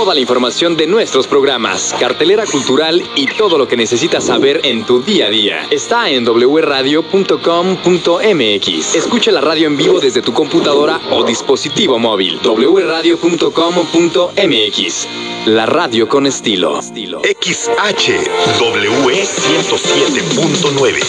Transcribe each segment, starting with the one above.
toda la información de nuestros programas, cartelera cultural y todo lo que necesitas saber en tu día a día. Está en wradio.com.mx. Escucha la radio en vivo desde tu computadora o dispositivo móvil. wradio.com.mx. La radio con estilo. XHW 107.9.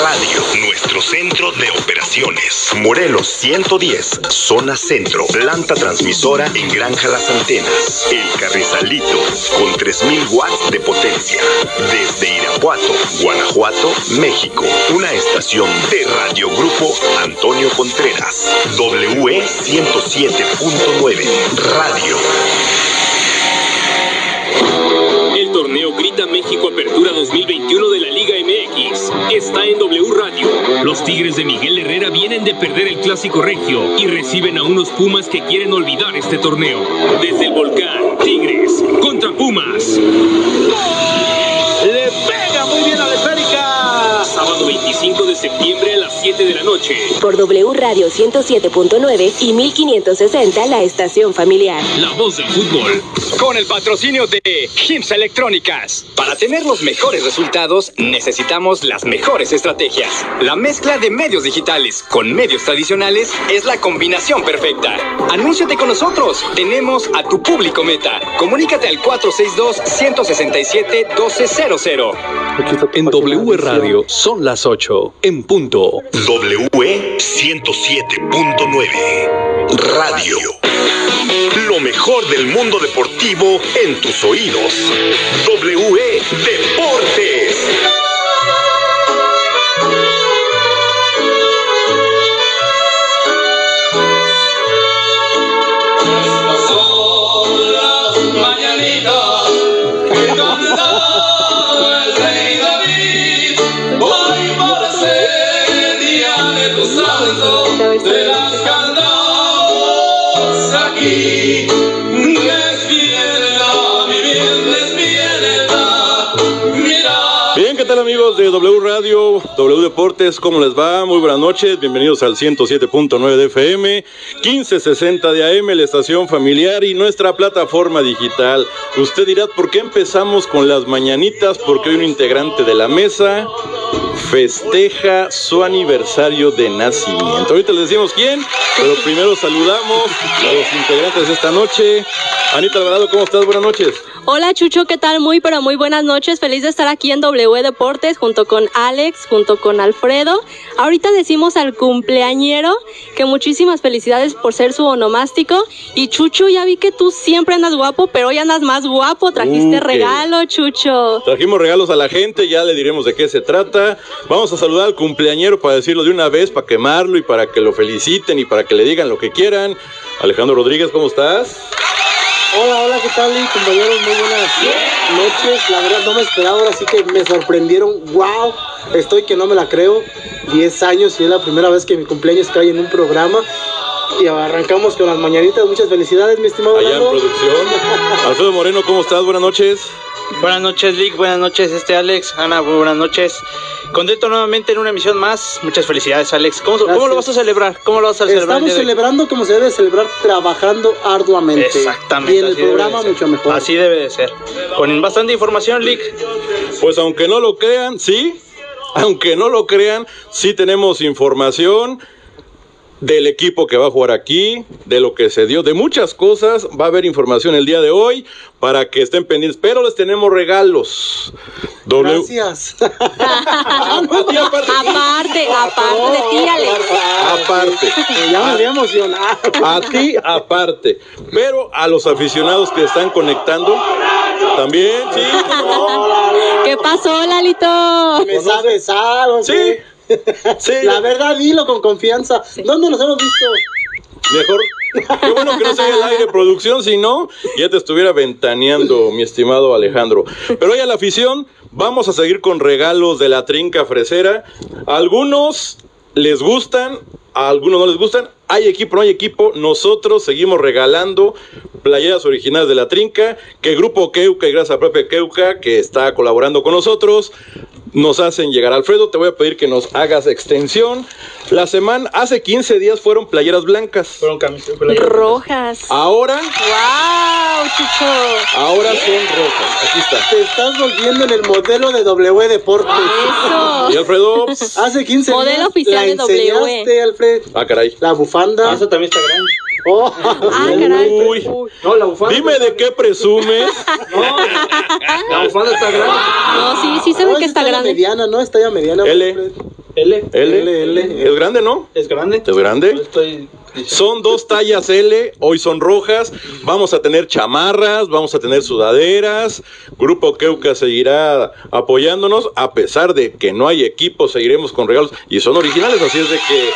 Radio, nuestro centro de operaciones. Morelos 110, zona centro. Planta transmisora en Granja Las Antenas. Carrizalito, con 3000 watts de potencia. Desde Irapuato, Guanajuato, México. Una estación de Radio Grupo Antonio Contreras. WE 107.9. Radio. México Apertura 2021 de la Liga MX está en W Radio. Los Tigres de Miguel Herrera vienen de perder el Clásico Regio y reciben a unos Pumas que quieren olvidar este torneo. Desde el volcán, Tigres contra Pumas. Le pega muy bien a la esférica. Sábado 25 de septiembre a las 7 de la noche. Por W Radio 107.9 y 1560 la estación familiar. La voz del fútbol. Con el patrocinio de Hims Electrónicas. Para tener los mejores resultados, necesitamos las mejores estrategias. La mezcla de medios digitales con medios tradicionales es la combinación perfecta. Anúnciate con nosotros. Tenemos a tu público meta. Comunícate al 462-167-1200. En W Radio son las 8 en punto. WE 107.9. Radio. Lo mejor del mundo deportivo en tus oídos. WE Deportes. W Deportes? ¿Cómo les va? Muy buenas noches, bienvenidos al 107.9 de FM, 1560 de AM, la estación familiar y nuestra plataforma digital. Usted dirá, ¿por qué empezamos con las mañanitas? Porque hoy un integrante de la mesa festeja su aniversario de nacimiento. Ahorita les decimos quién, pero primero saludamos a los integrantes de esta noche. Anita Alvarado, ¿cómo estás? Buenas noches. Hola Chucho, ¿qué tal? Muy pero muy buenas noches. Feliz de estar aquí en W Deportes junto con Alex, junto con Alfredo. Ahorita decimos al cumpleañero que muchísimas felicidades por ser su onomástico. Y Chucho, ya vi que tú siempre andas guapo, pero hoy andas más guapo. Trajiste regalo, Chucho. Trajimos regalos a la gente, ya le diremos de qué se trata. Vamos a saludar al cumpleañero para decirlo de una vez, para quemarlo y para que lo feliciten y para que le digan lo que quieran. Alejandro Rodríguez, ¿cómo estás? Hola, hola, ¿qué tal? y compañeros? Muy buenas noches. La verdad no me esperaba, ahora sí que me sorprendieron. ¡Wow! Estoy que no me la creo. 10 años y es la primera vez que mi cumpleaños cae en un programa. Y arrancamos con las mañanitas. Muchas felicidades, mi estimado Allá en producción. Alfredo Moreno, ¿cómo estás? Buenas noches. Buenas noches, Lick. Buenas noches, este Alex. Ana, buenas noches. Contento nuevamente en una emisión más. Muchas felicidades, Alex. ¿Cómo, lo vas a celebrar? ¿Cómo lo vas a celebrar? el Estamos celebrando como se debe celebrar, trabajando arduamente. Exactamente. Y en el programa mucho mejor. Así debe de ser. Con bastante información, Lick. Pues aunque no lo crean, sí. Aunque no lo crean, sí tenemos información del equipo que va a jugar aquí, de lo que se dio, de muchas cosas. Va a haber información el día de hoy para que estén pendientes. Pero les tenemos regalos. W- Gracias. A ti aparte. Aparte, aparte, tírale. Aparte. ya me había emocionado. A ti aparte. Pero a los aficionados que están conectando, también, sí. ¿Qué pasó, Lalito? Me sabes algo, Sí. Sí. La verdad, dilo con confianza. ¿Dónde nos hemos visto? Mejor. Qué bueno que no se el aire producción, si no, ya te estuviera ventaneando, mi estimado Alejandro. Pero hoy a la afición, vamos a seguir con regalos de la trinca fresera. Algunos les gustan, a algunos no les gustan. Hay equipo, no hay equipo. Nosotros seguimos regalando playeras originales de la trinca. Que Grupo Keuca y Grasa Propia Keuca, que está colaborando con nosotros, nos hacen llegar. Alfredo, te voy a pedir que nos hagas extensión. La semana, hace 15 días fueron playeras blancas. Fueron camisetas. Rojas. Ahora, ¡Wow, Chucho! ahora son rojas. Aquí está. Te estás volviendo en el modelo de W Deportes. Y Eso. Alfredo, Hace 15 Modelo días oficial la de W. Alfred. ah, caray. La bufanda. Eso también está grande. Oh. Ah, caray. Uy. No, la bufanda. Dime de qué presumes. No, la bufanda está grande. No, sí, sí se ve No, que está ya grande. mediana, ¿no? Está ya mediana. L. L. L. L, L. Es grande, ¿no? ¿Es grande? Es grande. No estoy... Son dos tallas L, hoy son rojas. Vamos a tener chamarras, vamos a tener sudaderas. Grupo Keuka seguirá apoyándonos, a pesar de que no hay equipo, seguiremos con regalos y son originales. Así es de que,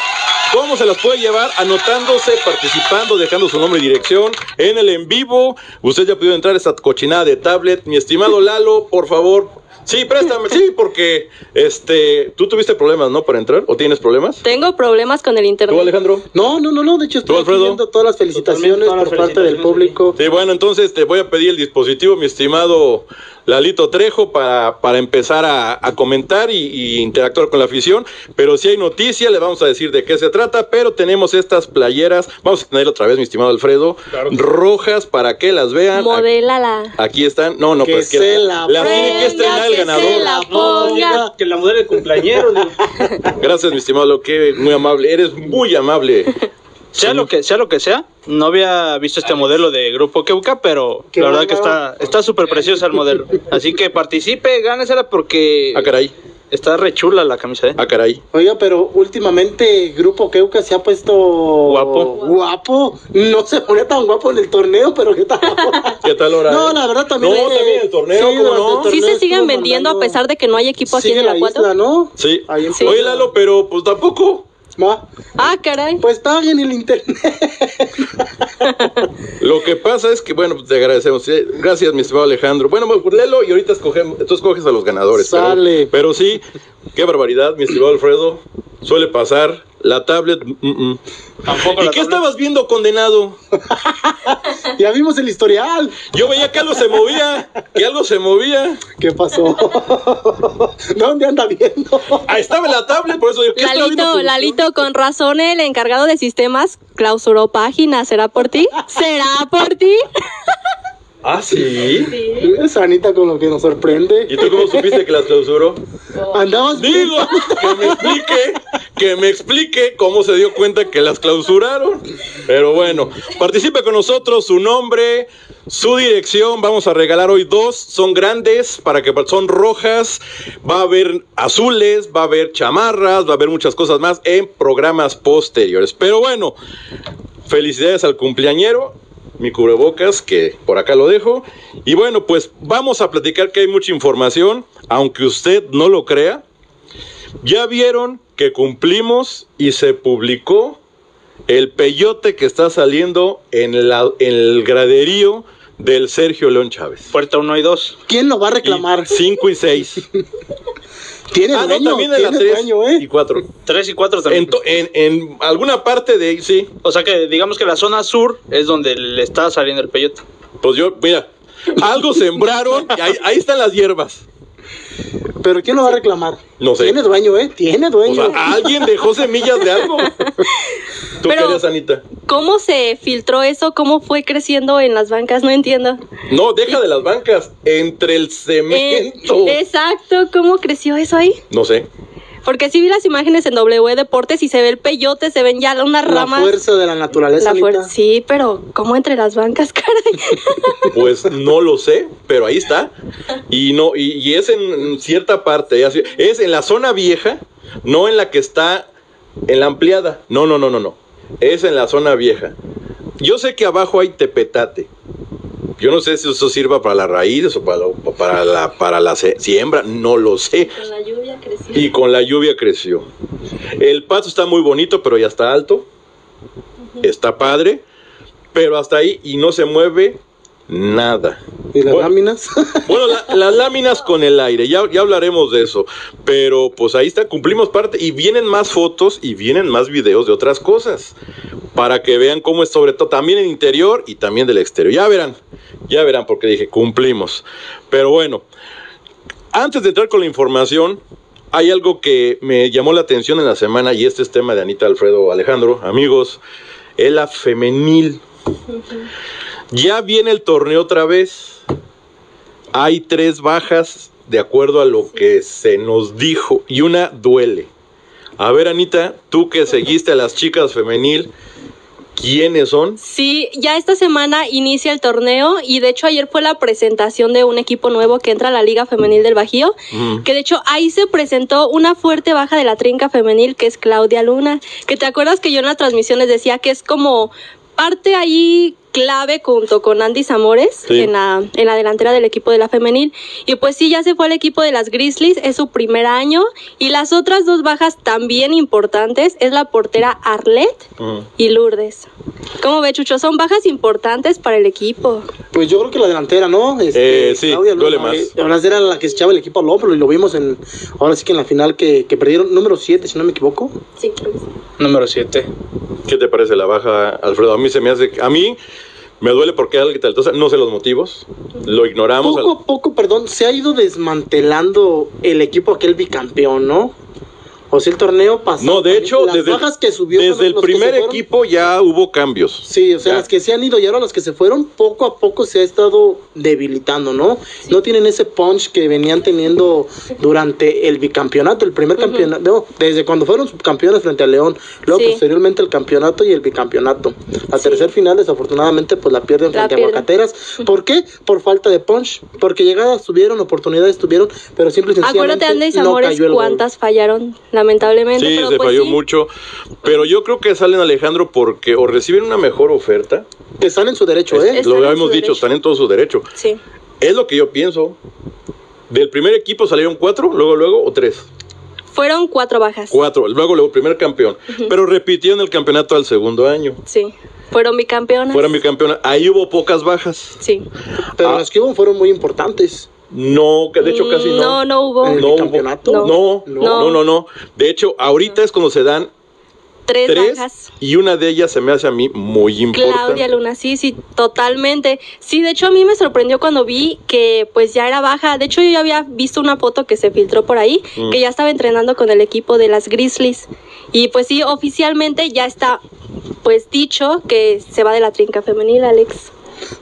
¿cómo se las puede llevar? Anotándose, participando, dejando su nombre y dirección en el en vivo. Usted ya pudo entrar a esta cochinada de tablet. Mi estimado Lalo, por favor. Sí, préstame, sí, porque este, tú tuviste problemas, ¿no? Para entrar, ¿o tienes problemas? Tengo problemas con el ¿Tú, internet. Alejandro? No, no, no, no. De hecho, estoy ¿Tú, Alfredo? viendo todas las felicitaciones todas por las parte del público. Sí, bueno, entonces te voy a pedir el dispositivo, mi estimado Lalito Trejo, para, para empezar a, a comentar y, y interactuar con la afición. Pero si hay noticia, le vamos a decir de qué se trata. Pero tenemos estas playeras, vamos a tener otra vez, mi estimado Alfredo, rojas para que las vean. Modélala. Aquí están. No, no, Que pues que se la las tiene que estrenar el ganador. la No, ponga. que la modelo de cumpleañero. Gracias, mi estimado, lo que muy amable. Eres muy amable. Sea lo que sea lo que sea, no había visto este modelo de Grupo Keuka, pero Qué la verdad que está está súper preciosa el modelo. Así que participe, gánesela porque Ah, caray. Está re chula la camisa, ¿eh? Ah, caray. Oiga, pero últimamente Grupo Keuka se ha puesto Guapo. Guapo. No se ponía tan guapo en el torneo, pero ¿qué tal? ¿Qué tal hora? No, eh? la verdad también. No, eh, también el torneo, sí, ¿cómo durante no? el Sí torneo se siguen vendiendo a pesar de que no hay equipo aquí en la Irapuato. isla, ¿no? Sí. Ahí en Oye, Lalo, pero pues tampoco. Va. Ah, caray. Pues paguen el internet. Lo que pasa es que, bueno, pues, te agradecemos. ¿eh? Gracias, mi estimado Alejandro. Bueno, pues léelo y ahorita escogemos, tú escoges a los ganadores. pero- Sale. Pero, sí, qué barbaridad, mi estimado Alfredo. Suele pasar. La tablet. mm, mm. Tampoco ¿Y la qué tablet. estabas viendo, condenado? ya vimos el historial. Yo veía que algo se movía. Que algo se movía. ¿Qué pasó? ¿Dónde anda viendo? Ahí estaba la tablet, por eso digo, ¿qué Lalito? Lalito, con razón el encargado de sistemas clausuró página. ¿Será por ti? ¿Será por ti? Ah, sí. Es Anita con lo que nos sorprende. ¿Y tú cómo supiste que las clausuró? Andabas bien. Digo, que me explique, que me explique cómo se dio cuenta que las clausuraron. Pero bueno, participe con nosotros, su nombre, su dirección. Vamos a regalar hoy dos, son grandes, para que son rojas. Va a haber azules, va a haber chamarras, va a haber muchas cosas más en programas posteriores. Pero bueno, felicidades al cumpleañero. Mi cubrebocas, que por acá lo dejo. Y bueno, pues vamos a platicar que hay mucha información, aunque usted no lo crea. Ya vieron que cumplimos y se publicó el peyote que está saliendo en, la, en el graderío del Sergio León Chávez. Puerta 1 y 2. ¿Quién lo va a reclamar? 5 y 6. Tiene ah, no, dueño, también en la tiene 3 dueño, ¿eh? y 4. 3 y 4 también. En, to- en, en alguna parte de ahí, sí. O sea que digamos que la zona sur es donde le está saliendo el peyote. Pues yo, mira, algo sembraron y ahí, ahí están las hierbas. Pero ¿quién lo va a reclamar? No sé. Tiene dueño, ¿eh? Tiene O dueño. sea, alguien dejó semillas de algo. ¿Tú Pero- querías, Anita? ¿Cómo se filtró eso? ¿Cómo fue creciendo en las bancas? No entiendo. No, deja de las bancas. Entre el Eh, cemento. exacto, ¿cómo creció eso ahí? No sé. Porque sí vi las imágenes en W Deportes y se ve el peyote, se ven ya unas la ramas. fuerza de la naturaleza. La. Sí, pero ¿cómo entre las bancas, caray? Pues no lo sé, pero ahí está. Y no, y, y es en cierta parte, es en la zona vieja, no en la que está en la ampliada. No, no, no, no, no. Es en la zona vieja. Yo sé que abajo hay tepetate. Yo no sé si eso sirva para las raíces o para, la- para la, para la se- siembra, no lo sé. Con la lluvia creció. Y con la lluvia creció. El pasto está muy bonito, pero ya está alto. Está padre. Pero hasta ahí y no se mueve nada. ¿Y las Bueno, láminas? bueno, la- las láminas con el aire, ya, ya hablaremos de eso. Pero pues ahí está, cumplimos parte y vienen más fotos y vienen más videos de otras cosas. Para que vean cómo es, sobre todo también en interior y también del exterior. Ya verán, ya verán, porque dije, cumplimos. Pero bueno, Antes de entrar con la información, hay algo que me llamó la atención en la semana y este es tema de Anita Alfredo Alejandro. Amigos, es la femenil. Ya viene el torneo otra vez. Hay tres bajas de acuerdo a lo que se nos dijo y una duele. A ver, Anita, tú que seguiste a las chicas femenil, ¿quiénes son? Sí, ya esta semana inicia el torneo y de hecho ayer fue la presentación de un equipo nuevo que entra a la Liga Femenil del Bajío, que de hecho ahí se presentó una fuerte baja de la trinca femenil que es Claudia Luna, que te acuerdas que yo en las transmisiones decía que es como parte ahí clave junto con Andy Zamores Sí. en, la, en la delantera del equipo de la femenil. Y pues sí, ya se fue al equipo de las Grizzlies, es su primer año. Y las otras dos bajas también importantes es la portera Arlette y Lourdes. ¿Cómo ve, Chucho? Son bajas importantes para el equipo. Pues yo creo que la delantera, ¿no? Este, Eh, sí, Claudia duele más. eh, Ahora era la que se echaba el equipo al hombro y lo vimos en. Ahora sí que en la final que, que perdieron número 7, si no me equivoco. Sí, Número 7. ¿Qué te parece la baja, Alfredo? A mí se me hace... A mí me duele porque alguien taltosa, no sé los motivos, lo ignoramos. Poco a poco, perdón, se ha ido desmantelando el equipo aquel bicampeón, ¿no? O sea, el torneo pasado. No, de hecho, las desde, bajas que subió desde fueron el primer fueron. equipo ya hubo cambios. Sí, o sea, Ya. las que se han ido y ahora las que se fueron, poco a poco se ha estado debilitando, ¿no? No tienen ese punch que venían teniendo durante el bicampeonato, el primer campeonato, no, desde cuando fueron subcampeones frente a León, luego Sí. posteriormente el campeonato y el bicampeonato. La tercer final, desafortunadamente, pues la pierden La frente a pierden. Aguacateras. ¿Por qué? Por falta de punch, porque llegadas tuvieron, oportunidades tuvieron, pero simple y sencillamente Acuérdate, Andy no cayó el gol. cuántas fallaron, lamentablemente. Sí, pero se pues falló sí. mucho. Pero yo creo que salen Alejandro porque o reciben una mejor oferta, Que están en su derecho, ¿eh? Están lo habíamos dicho, derecho. están en todo su derecho. Sí. Es lo que yo pienso. Del primer equipo salieron cuatro, luego, luego, o tres. Fueron cuatro bajas. Cuatro, luego, luego, primer campeón. Pero repitieron el campeonato al segundo año. Sí. Fueron bicampeonas. Fueron mi campeona. Ahí hubo pocas bajas. Sí. Pero Ah. las que hubo fueron muy importantes. No, que de hecho casi no. No, no hubo. ¿En el No hubo. campeonato? No, no, No. no, no, De hecho, ahorita es cuando se dan Tres, tres bajas. y una de ellas se me hace a mí muy importante. Claudia Luna, sí, sí, totalmente. Sí, de hecho a mí me sorprendió cuando vi que pues ya era baja. De hecho yo ya había visto una foto que se filtró por ahí, Mm. que ya estaba entrenando con el equipo de las Grizzlies. Y pues sí, oficialmente ya está pues dicho que se va de la trinca femenil, Alex.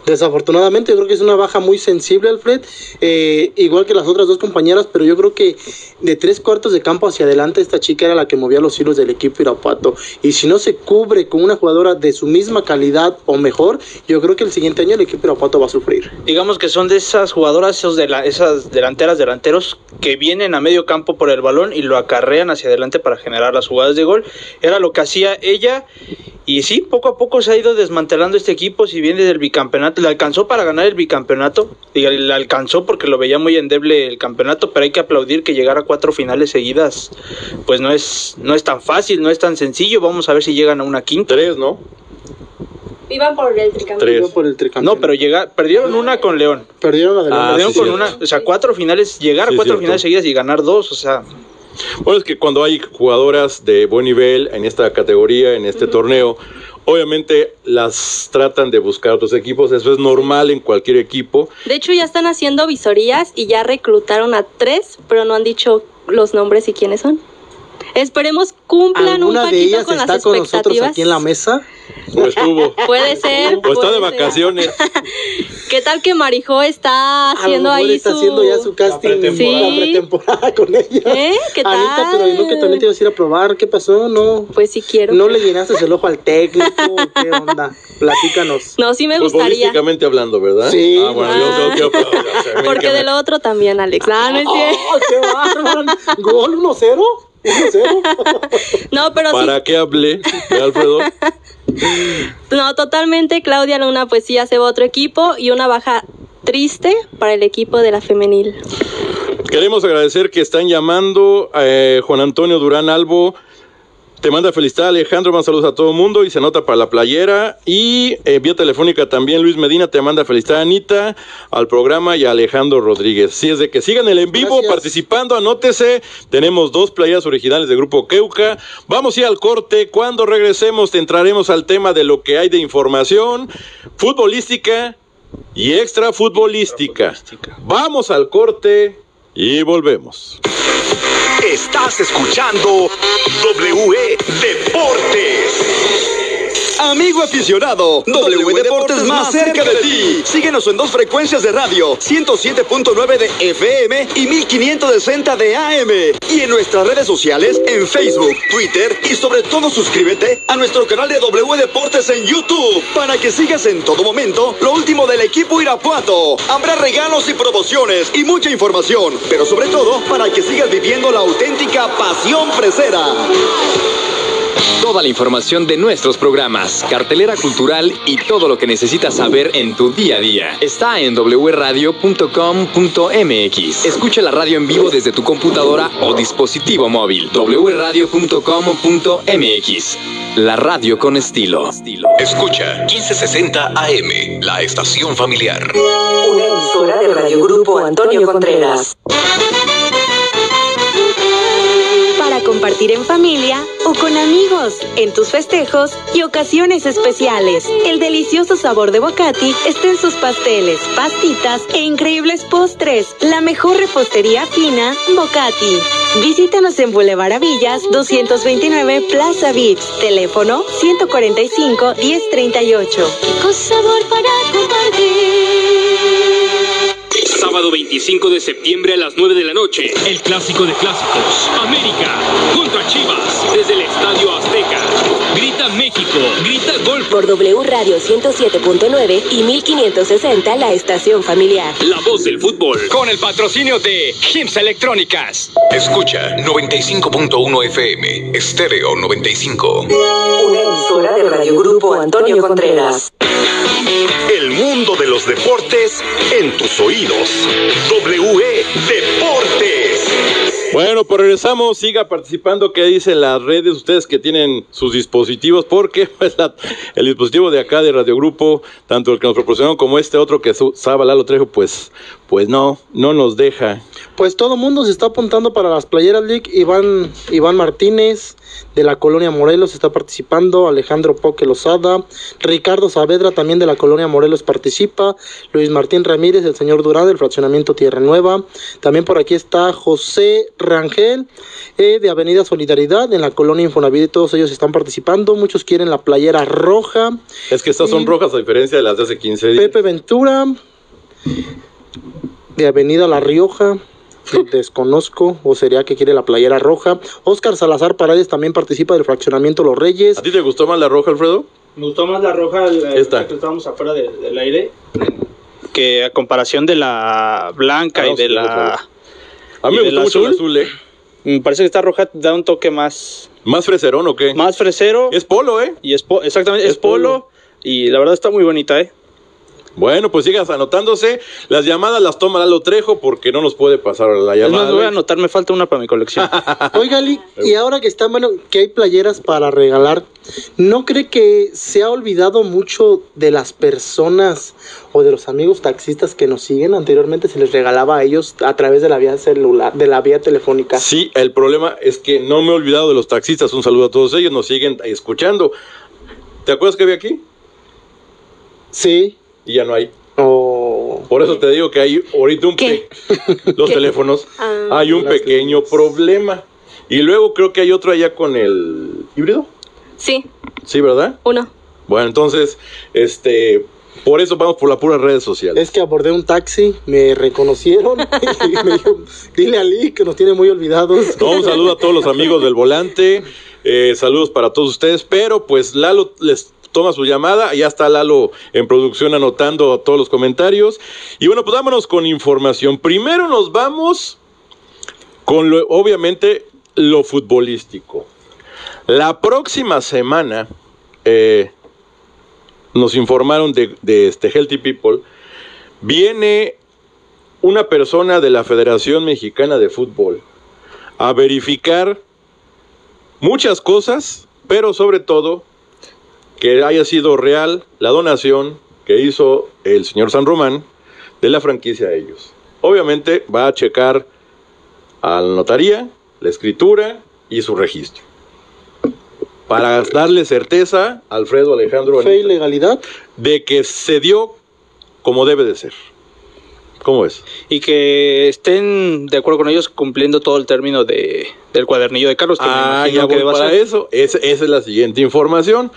Desafortunadamente, yo creo que es una baja muy sensible, Alfred, eh, igual que las otras dos compañeras, pero yo creo que de tres cuartos de campo hacia adelante, esta chica era la que movía los hilos del equipo Irapuato. Y si no se cubre con una jugadora de su misma calidad o mejor, yo creo que el siguiente año el equipo Irapuato va a sufrir. Digamos que son de esas jugadoras, esos de esas delanteras, delanteros que vienen a medio campo por el balón y lo acarrean hacia adelante para generar las jugadas de gol. Era lo que hacía ella y sí, poco a poco se ha ido desmantelando este equipo, si bien desde el le alcanzó para ganar el bicampeonato, diga, le alcanzó porque lo veía muy endeble el campeonato, pero hay que aplaudir que llegar a cuatro finales seguidas, pues no es, no es tan fácil, no es tan sencillo, vamos a ver si llegan a una quinta. Tres, ¿no? Iban por el tricampeonato. Tres. Yo por el tricampeonato. No, pero llega, perdieron una con León. Perdieron la de Ah, Perdieron sí, con cierto. una, o sea, cuatro finales, llegar Sí, a cuatro cierto. finales seguidas y ganar dos, o sea, Bueno, es que cuando hay jugadoras de buen nivel en esta categoría, en este torneo, obviamente las tratan de buscar otros equipos. Eso es normal en cualquier equipo. De hecho ya están haciendo visorías y ya reclutaron a tres, pero no han dicho los nombres y quiénes son. Esperemos cumplan un ¿Alguna de poquito ellas con las está con nosotros expectativas. aquí en la mesa? O estuvo. Puede ser. O está de ser. vacaciones. ¿Qué tal que Marijo está A lo haciendo mejor ahí está su... haciendo ya su casting pretemporada. la pretemporada con ella. ¿Eh? ¿Qué Anita, tal? pero no que también te ibas a ir a probar, ¿qué pasó? No. Pues sí quiero. ¿No le llenaste el ojo al técnico? ¿Qué onda? Platícanos. No, sí me gustaría. Futbolísticamente hablando, ¿verdad? Sí. Ah, bueno, yo Ah. creo que... o sea, Porque de lo otro también, Alex. Ah, no, es cierto. ¡Oh, qué bárbaro! ¿Gol 1-0? ¿1-0? No, pero sí. ¿Para qué hablé, de Alfredo? No, totalmente. Claudia Luna, pues sí, ya se va a otro equipo y una baja triste para el equipo de la femenil. Queremos agradecer que están llamando eh, Juan Antonio Durán Albo. Te manda felicidad Alejandro, más saludos a todo el mundo y se nota para la playera. Y eh, vía telefónica también Luis Medina te manda felicidad Anita al programa y a Alejandro Rodríguez. Si es de que sigan el en vivo Gracias. participando, anótese. Tenemos dos playeras originales de Grupo Keuca. Vamos a ir al corte. Cuando regresemos te entraremos al tema de lo que hay de información futbolística y extra futbolística. Vamos al corte Y volvemos. Estás escuchando WE Deportes. Amigo aficionado, W Deportes más cerca de ti. Síguenos en dos frecuencias de radio, 107.9 de FM y 1560 de AM. Y en nuestras redes sociales, en Facebook, Twitter y sobre todo suscríbete a nuestro canal de W Deportes en YouTube para que sigas en todo momento lo último del equipo Irapuato. Habrá regalos y promociones y mucha información, pero sobre todo para que sigas viviendo la auténtica pasión fresera. Toda la información de nuestros programas, cartelera cultural y todo lo que necesitas saber en tu día a día está en wradio.com.mx. Escucha la radio en vivo desde tu computadora o dispositivo móvil. wradio.com.mx. La radio con estilo. Escucha 1560 AM, la estación familiar. Una emisora de Radio Grupo Antonio Contreras. Para compartir en familia o con amigos, en tus festejos y ocasiones especiales. El delicioso sabor de Bocati está en sus pasteles, pastitas e increíbles postres. La mejor repostería fina, Bocati. Visítanos en Boulevard Avillas 229 Plaza Beach. Teléfono 145 1038. Con sabor para compartir. Sábado 25 de septiembre a las 9 de la noche, el clásico de clásicos, América contra Chivas, México, grita gol. Por W Radio 107.9 y 1560 la estación familiar. La voz del fútbol. Con el patrocinio de Hims Electrónicas. Escucha 95.1 FM, Estéreo 95. Una emisora de Radio Grupo Antonio Contreras. El mundo de los deportes en tus oídos. WE Deportes. Bueno, pues regresamos, siga participando, ¿qué dicen las redes? Ustedes que tienen sus dispositivos, porque pues, el dispositivo de acá de Radio Grupo, tanto el que nos proporcionaron como este otro que su- Saba Lalo Trejo, pues, pues no, no nos deja. Pues todo mundo se está apuntando para las Playeras League. Iván, Iván Martínez de la Colonia Morelos está participando. Alejandro Poque Lozada. Ricardo Saavedra también de la Colonia Morelos participa. Luis Martín Ramírez, el señor Durán del fraccionamiento Tierra Nueva. También por aquí está José Rangel eh, de Avenida Solidaridad en la Colonia Infonavit. Todos ellos están participando. Muchos quieren la playera roja. Es que estas son rojas a diferencia de las de hace 15 días. Pepe Ventura de Avenida La Rioja. Desconozco, o sería que quiere la playera roja. Oscar Salazar Paredes también participa del fraccionamiento Los Reyes. ¿A ti te gustó más la roja, Alfredo? Me gustó más la roja el- Esta. que estábamos afuera de- del aire que a comparación de la blanca Ah, y de sí, la... A mí ¿Y me gustó mucho el azul? azul, ¿eh? Me parece que esta roja da un toque más, ¿Más freserón o qué? más fresero. Es polo, ¿eh? y es po- exactamente, es, es polo. polo. Y la verdad está muy bonita, ¿eh? Bueno, pues sigas anotándose. Las llamadas las toma Lalo Trejo porque no nos puede pasar la Es llamada. más, voy a anotar, me falta una para mi colección. Oiga, Lee, y ahora que están, bueno, que hay playeras para regalar, ¿no cree que se ha olvidado mucho de las personas o de los amigos taxistas que nos siguen? Anteriormente se les regalaba a ellos a través de la vía celular, de la vía telefónica. Sí, el problema es que no me he olvidado de los taxistas. Un saludo a todos ellos, nos siguen escuchando. ¿Te acuerdas que había aquí? Sí. Y ya no hay. O Por eso te digo que hay ahorita un pe- los ¿Qué? teléfonos. Ah. hay un pequeño problema. Y luego creo que hay otro allá con el híbrido. Sí, Sí, ¿verdad? uno. Bueno, entonces, este, por eso vamos por las puras redes sociales. es que abordé un taxi, me reconocieron y me dijo, dile a Lee que nos tiene muy olvidados. No, un saludo a todos los amigos del volante. eh, saludos para todos ustedes. Pero pues Lalo les toma su llamada. Ya está Lalo en producción anotando todos los comentarios. Y bueno, pues vámonos con información. Primero nos vamos con lo, obviamente lo futbolístico. La próxima semana eh, nos informaron de, de este Healthy People. Viene una persona de la Federación Mexicana de Fútbol a verificar muchas cosas, pero sobre todo que haya sido real la donación que hizo el señor San Román de la franquicia a ellos. Obviamente va a checar a la notaría, la escritura y su registro. Para darle certeza a Alfredo Alejandro de que se dio como debe de ser. ¿Cómo es? Y que estén de acuerdo con ellos cumpliendo todo el término de, del cuadernillo de Carlos. Que Ah, ya que voy va a para eso. Es- esa es la siguiente información.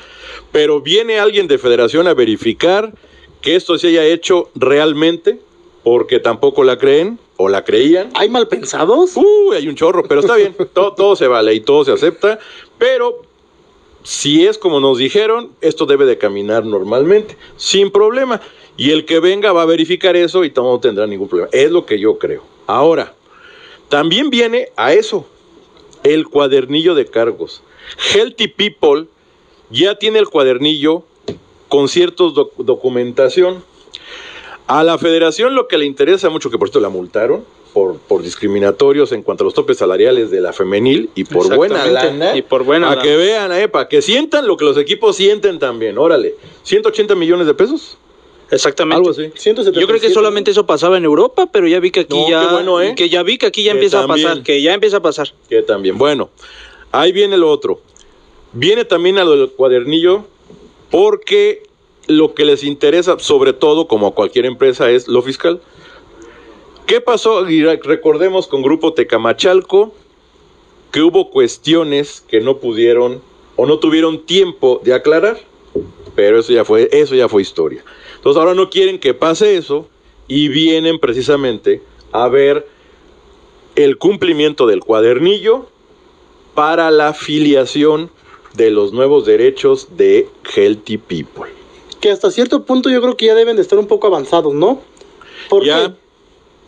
Pero viene alguien de federación a verificar que esto se haya hecho realmente, porque tampoco la creen o la creían. ¿Hay mal pensados? Uy, hay un chorro, pero está bien. todo, todo se vale y todo se acepta. Pero si es como nos dijeron, esto debe de caminar normalmente, sin problema. Y el que venga va a verificar eso y no tendrá ningún problema. Es lo que yo creo. Ahora, también viene a eso, el cuadernillo de cargos. Healthy People ya tiene el cuadernillo con ciertos doc- documentación. A la federación lo que le interesa mucho, que por esto la multaron, por, por discriminatorios en cuanto a los topes salariales de la femenil y por buena lana. y por buena A lana. que vean, eh, para que sientan lo que los equipos sienten también. Órale, 180 millones de pesos. Exactamente. Algo así. 177. Yo creo que solamente eso pasaba en Europa, pero ya vi que aquí No, ya bueno, ¿eh? que ya vi que aquí ya Que empieza a pasar, que ya empieza a pasar. Que también. Bueno, ahí viene lo otro. Viene también a lo del cuadernillo porque lo que les interesa, sobre todo como a cualquier empresa, es lo fiscal. ¿Qué pasó? Y re- recordemos con Grupo Tecamachalco que hubo cuestiones que no pudieron o no tuvieron tiempo de aclarar, pero eso ya fue, eso ya fue historia. Entonces ahora no quieren que pase eso y vienen precisamente a ver el cumplimiento del cuadernillo para la afiliación de los nuevos derechos de Healthy People. Que hasta cierto punto yo creo que ya deben de estar un poco avanzados, ¿no? Porque Ya.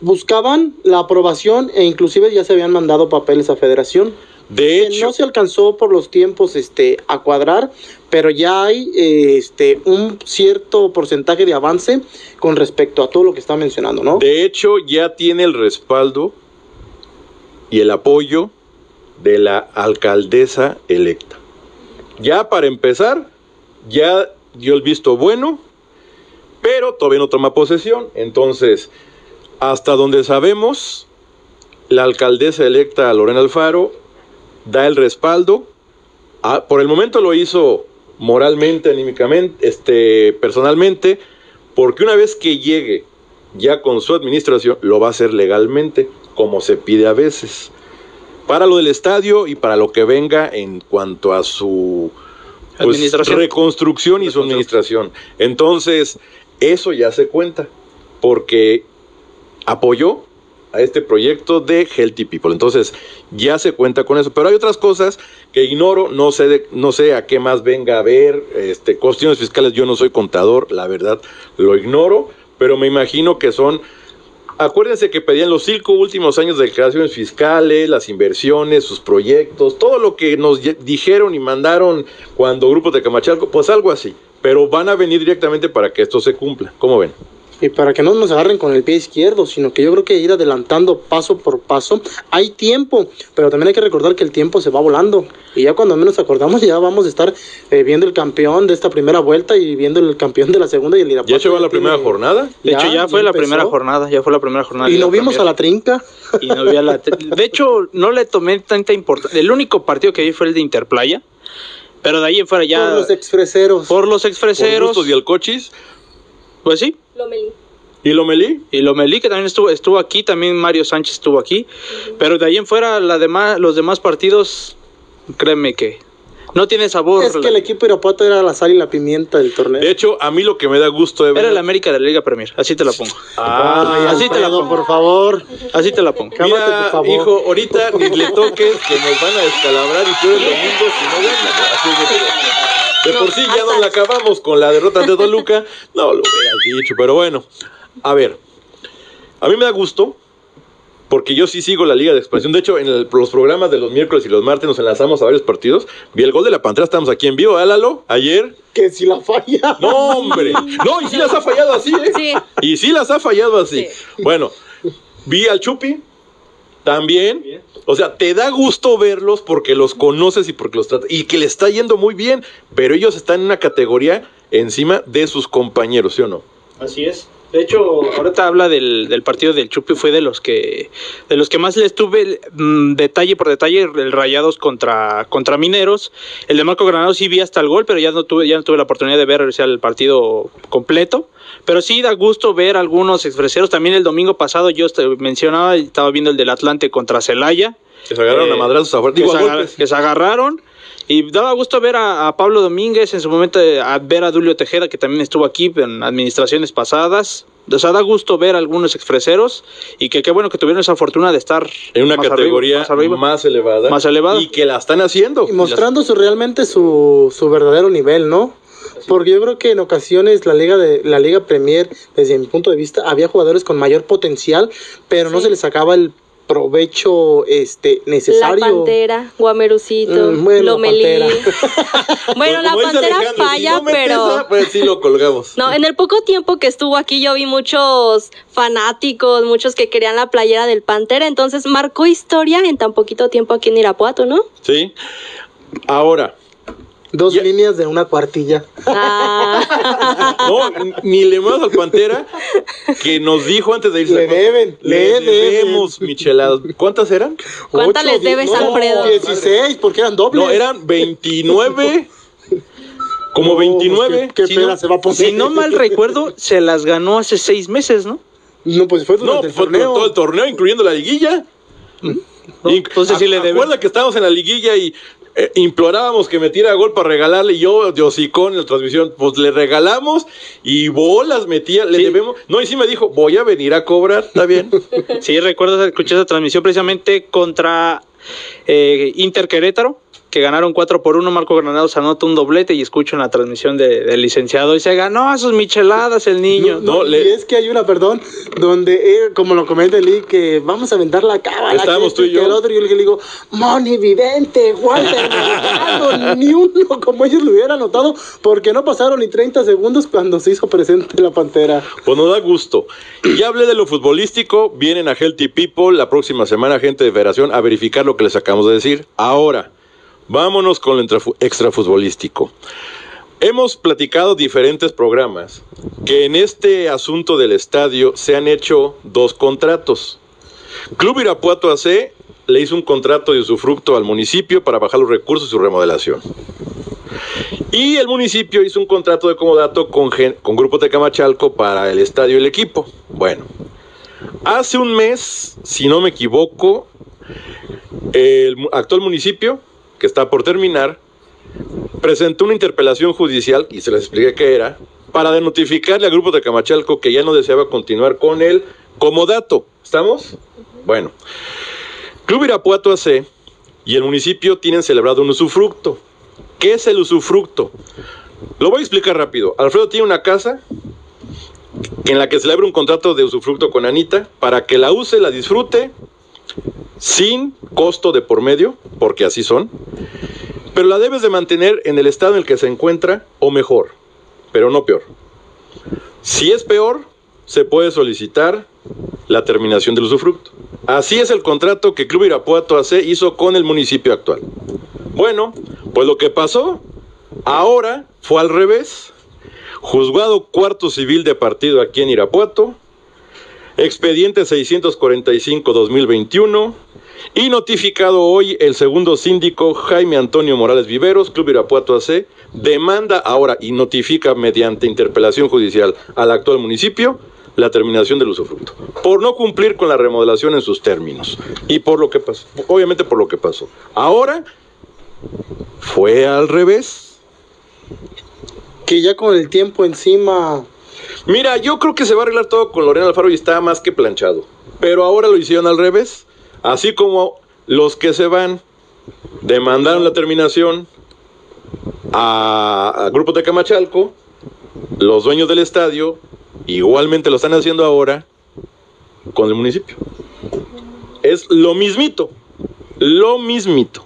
Buscaban la aprobación e inclusive ya se habían mandado papeles a federación. De hecho, no se alcanzó por los tiempos este a cuadrar, pero ya hay eh, este un cierto porcentaje de avance con respecto a todo lo que está mencionando, ¿no? de hecho ya tiene el respaldo y el apoyo de la alcaldesa electa. Ya para empezar, ya dio el visto bueno, pero todavía no toma posesión. Entonces, hasta donde sabemos, la alcaldesa electa Lorena Alfaro da el respaldo. Ah, por el momento lo hizo moralmente, anímicamente, este, personalmente, porque una vez que llegue ya con su administración, lo va a hacer legalmente, como se pide a veces. Para lo del estadio y para lo que venga en cuanto a su pues, Administración. reconstrucción y su administración. Entonces, eso ya se cuenta, porque apoyó a este proyecto de Healthy People. Entonces, ya se cuenta con eso. Pero hay otras cosas que ignoro, no sé, no sé a qué más venga a ver, este, cuestiones fiscales, yo no soy contador, la verdad, lo ignoro, pero me imagino que son Acuérdense que pedían los cinco últimos años de declaraciones fiscales, las inversiones, sus proyectos, todo lo que nos dijeron y mandaron cuando Grupo de Camachalco, pues algo así. Pero van a venir directamente para que esto se cumpla. ¿Cómo ven? Y para que no nos agarren con el pie izquierdo, sino que yo creo que ir adelantando paso por paso. Hay tiempo, pero también hay que recordar que el tiempo se va volando. Y ya cuando menos acordamos, ya vamos a estar eh, viendo el campeón de esta primera vuelta y viendo el campeón de la segunda y el Irapuato. ¿Ya se va la tiene- primera jornada? De hecho, ya fue la empezó. primera jornada, ya fue la primera jornada. Y la vimos a la trinca. Y no vi a la De hecho, no le tomé tanta importancia. El único partido que vi fue el de Interplaya. Pero de ahí en fuera ya. Por los expreseros. por los Por exfreseros. gustos y el cochis. Pues sí. ¿Y Lomelí? Y Lomelí, que también estuvo, estuvo aquí, también Mario Sánchez estuvo aquí. Pero de ahí en fuera, la demás, los demás partidos, créeme que no tiene sabor. Es que el equipo Irapuato era la sal y la pimienta del torneo. De hecho, a mí lo que me da gusto de ver... Era el América de la Liga Premier, así te la pongo. Ay, así te la pongo. por favor. Así te la pongo. Mira, por favor. hijo, ahorita ni le toques que nos van a descalabrar y tú el domingo si no ganas. Así es de de por sí ya nos la acabamos con la derrota de Toluca. No lo hubieras dicho, pero bueno. A ver, a mí me da gusto porque yo sí sigo la Liga de Expansión. De hecho, en el- los programas de los miércoles y los martes nos enlazamos a varios partidos. Vi el gol de la Pantera, estamos aquí en vivo. Álalo, ayer. Que si la falla. No, hombre. No, y sí las ha fallado así, ¿eh? Sí. Y sí las ha fallado así. Bueno, vi al Chupi también. O sea, te da gusto verlos porque los conoces y porque los tratas. Y que le está yendo muy bien, pero ellos están en una categoría encima de sus compañeros, ¿sí o no? Así es. De hecho, ahorita habla del, del partido del Chupi, fue de los que de los que más les tuve mm, detalle por detalle, el Rayados contra, contra Mineros. El de Marco Granado sí vi hasta el gol, pero ya no tuve, ya no tuve la oportunidad de ver o sea, el partido completo. Pero sí da gusto ver algunos expreseros. También el domingo pasado yo mencionaba, estaba viendo el del Atlante contra Celaya. Que se agarraron Eh, a madrazos a se que se agarraron. Y daba gusto ver a, a Pablo Domínguez en su momento, eh, a ver a Dulio Tejeda, que también estuvo aquí en administraciones pasadas. O sea, da gusto ver a algunos expreseros y que qué bueno que tuvieron esa fortuna de estar En una más arriba, categoría más arriba. más elevada. Más elevada. Y que la están haciendo. Y mostrando su, realmente su, su verdadero nivel, ¿no? Porque yo creo que en ocasiones la liga de la liga Premier, desde mi punto de vista, había jugadores con mayor potencial, pero no se les sacaba el provecho este La necesario. Pantera, Guamerucito, Mm, bueno, Lomelí. Pantera. bueno, la Pantera si falla, no pero... pues sí lo colgamos. No, en el poco tiempo que estuvo aquí yo vi muchos fanáticos, muchos que querían la playera del Pantera, entonces marcó historia en tan poquito tiempo aquí en Irapuato, ¿no? Sí. Ahora, Dos Ya- líneas de una cuartilla. Ah. no, ni le muevas al Pantera que nos dijo antes de irse. Le deben, le le deben. debemos micheladas. ¿Cuántas eran? ¿Cuántas Ocho, les debes, no, Alfredo? 16, porque eran dobles. No, eran 29. Como No, 29. pues, ¿Qué, qué Si pena no, se va a poner? si no mal recuerdo, se las ganó hace seis meses, ¿no? No, pues fue No, durante el fue torneo. todo el torneo, incluyendo la liguilla. No, Y- entonces sí le ¿a- deben. Acuerda que estábamos en la liguilla y eh, implorábamos que metiera gol para regalarle. Y yo, de hocicón en la transmisión, pues le regalamos y bolas metía. Le Sí. debemos. No, y sí me dijo, voy a venir a cobrar, está bien. Sí, recuerdo escuché esa transmisión precisamente contra eh, Inter Querétaro, que ganaron 4 por 1. Marco Granados anota un doblete y escucho en la transmisión de- del licenciado y se ganó a sus micheladas el niño. No, No, le- y es que hay una, perdón, donde, como lo comenta Lee, que vamos a aventar la cámara. Estábamos tú y yo. el otro, y yo le digo, Moni Vidente, Walter Mercado, ni uno como ellos lo hubieran notado, porque no pasaron ni 30 segundos cuando se hizo presente la pantera. Pues nos da gusto. Ya hablé de lo futbolístico, vienen a Healthy People la próxima semana, gente de Federación, a verificar lo que les acabamos de decir. Ahora, vámonos con lo extrafutbolístico. Hemos platicado diferentes programas que en este asunto del estadio se han hecho dos contratos. Club Irapuato AC le hizo un contrato de usufructo al municipio para bajar los recursos y su remodelación. Y el municipio hizo un contrato de comodato con, con Grupo Tecamachalco para el estadio y el equipo. Bueno, hace un mes, si no me equivoco, el actual municipio, que está por terminar, presentó una interpelación judicial, y se les expliqué qué era, para notificarle al Grupo Tecamachalco que ya no deseaba continuar con el comodato. ¿Estamos? Bueno, Club Irapuato AC y el municipio tienen celebrado un usufructo. ¿Qué es el usufructo? Lo voy a explicar rápido. Alfredo tiene una casa en la que celebra un contrato de usufructo con Anita para que la use, la disfrute, sin costo de por medio, porque así son, pero la debes de mantener en el estado en el que se encuentra o mejor, pero no peor. Si es peor, se puede solicitar la terminación del usufructo. Así es el contrato que Club Irapuato AC hizo con el municipio actual. Bueno, pues lo que pasó ahora fue al revés. Juzgado cuarto civil de partido aquí en Irapuato, expediente 645-2021 y notificado hoy el segundo síndico Jaime Antonio Morales Viveros, Club Irapuato AC, demanda ahora y notifica mediante interpelación judicial al actual municipio la terminación del usufructo, por no cumplir con la remodelación en sus términos y por lo que pasó, obviamente por lo que pasó. Ahora fue al revés. Que ya con el tiempo encima. Mira, yo creo que se va a arreglar todo con Lorena Alfaro y está más que planchado. Pero ahora lo hicieron al revés. Así como los que se van demandaron la terminación a, a Grupo Tecamachalco, los dueños del estadio igualmente lo están haciendo ahora con el municipio. Es lo mismito, lo mismito.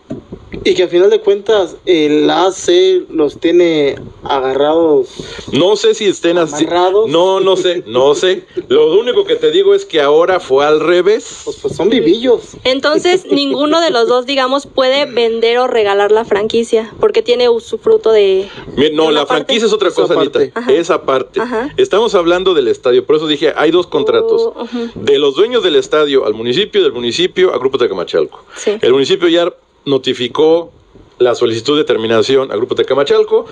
Y que al final de cuentas el AC los tiene agarrados. No sé si estén así. No, no sé, no sé. Lo único que te digo es que ahora fue al revés. Pues, pues son vivillos. Entonces, ninguno de los dos, digamos, puede vender o regalar la franquicia porque tiene usufruto de. Mi- No, de la parte. franquicia es otra cosa. Anita. Esa parte. Ajá. Estamos hablando del estadio, por eso dije, hay dos contratos. Oh. De los dueños del estadio al municipio, del municipio a Grupo Tecamachalco. Sí. El municipio ya notificó la solicitud de terminación a Grupo Tecamachalco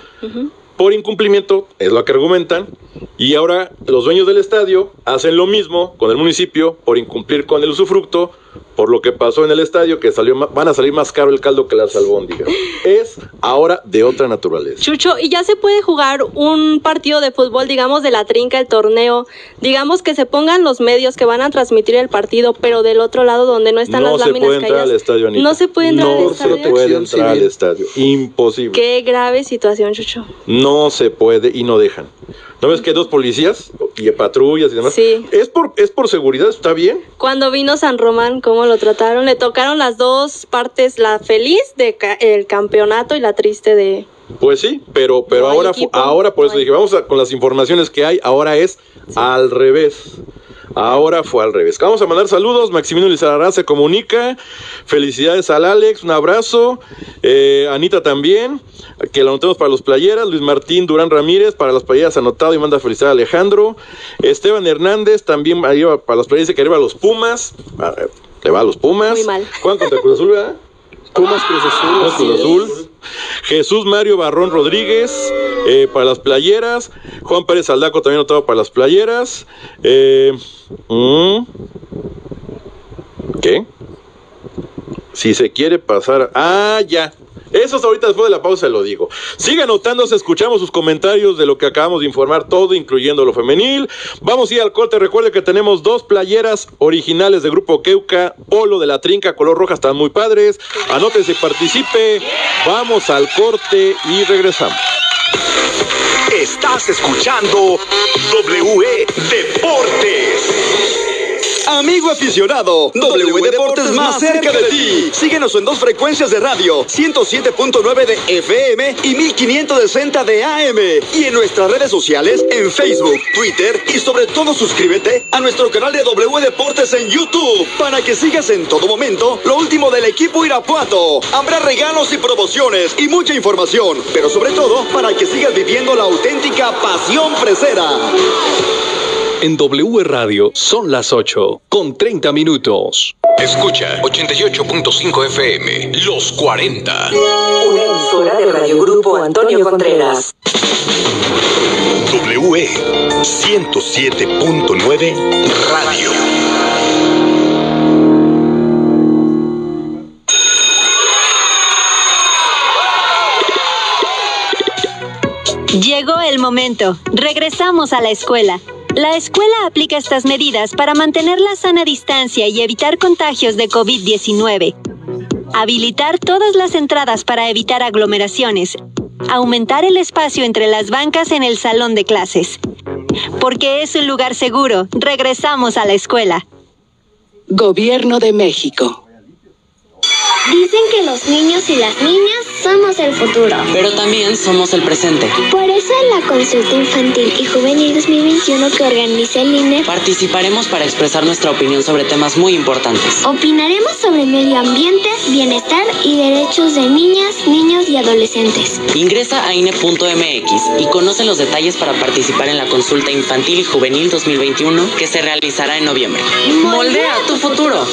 por incumplimiento, es lo que argumentan, y ahora los dueños del estadio hacen lo mismo con el municipio por incumplir con el usufructo, por lo que pasó en el estadio, que salió van a salir más caro el caldo que las albóndigas. Es ahora de otra naturaleza. Chucho, y ya se puede jugar un partido de fútbol, digamos, de la trinca, el torneo. Digamos que se pongan los medios que van a transmitir el partido, pero del otro lado donde no están no las se láminas puede entrar al estadio, Anita. No se puede entrar No al se estadio. puede Protección entrar al estadio. Imposible. Qué grave situación, Chucho. No se puede y no dejan. ¿No ves que hay dos policías y patrullas y demás? Sí. Es por, es por seguridad, está bien. Cuando vino San Román, ¿cómo lo trataron? Le tocaron las dos partes, la feliz del campeonato y la triste de... Pues sí, pero, pero No ahora, equipo, ahora por no eso hay. dije, vamos a- con las informaciones que hay, ahora es al revés. Ahora fue al revés. Vamos a mandar saludos. Maximino Lizarrará se comunica. Felicidades al Alex, un abrazo. Eh, Anita también, que la anotemos para los playeras. Luis Martín Durán Ramírez para las playeras anotado y manda felicidad a Alejandro. Esteban Hernández también para las playeras dice que arriba a los Pumas. Ah, eh, Le va a los Pumas. Muy mal. Juan contra Cruz Azul, ¿verdad? Pumas Cruz Azul. Cruz Azul. Jesús Mario Barrón Rodríguez eh, para las playeras. Juan Pérez Aldaco también anotado para las playeras. Eh, mm, ¿Qué? Si se quiere pasar. Ah, ya. Eso hasta ahorita después de la pausa lo digo. Sigue anotándose, escuchamos sus comentarios de lo que acabamos de informar, todo incluyendo lo femenil. Vamos a ir al corte. Recuerde que tenemos dos playeras originales de Grupo Keuca, Polo de la Trinca, color roja, están muy padres. Anótese y participe. Vamos al corte y regresamos. Estás escuchando WE Deportes. Amigo aficionado, W Deportes más cerca de ti. Síguenos en dos frecuencias de radio, 107.9 de FM y 1560 de AM. Y en nuestras redes sociales, en Facebook, Twitter y sobre todo suscríbete a nuestro canal de W Deportes en YouTube para que sigas en todo momento lo último del equipo Irapuato. Habrá regalos y promociones y mucha información, pero sobre todo para que sigas viviendo la auténtica pasión fresera. En W Radio son las 8 con 30 minutos. Escucha 88.5 FM, los 40. Una emisora de Radio Grupo Antonio Contreras. WE 107.9 Radio. Llegó el momento. Regresamos a la escuela. La escuela aplica estas medidas para mantener la sana distancia y evitar contagios de COVID-19. Habilitar todas las entradas para evitar aglomeraciones. Aumentar el espacio entre las bancas en el salón de clases. Porque es un lugar seguro, regresamos a la escuela. Gobierno de México. Dicen que los niños y las niñas somos el futuro. Pero también somos el presente. Por eso en la consulta infantil y juvenil 2021 que organiza el INE, Participaremos para expresar nuestra opinión sobre temas muy importantes. opinaremos sobre medio ambiente, bienestar y derechos de niñas, niños y adolescentes. Ingresa a INE.mx y conoce los detalles para participar en la consulta infantil y juvenil 2021 que se realizará en noviembre. Moldea tu futuro.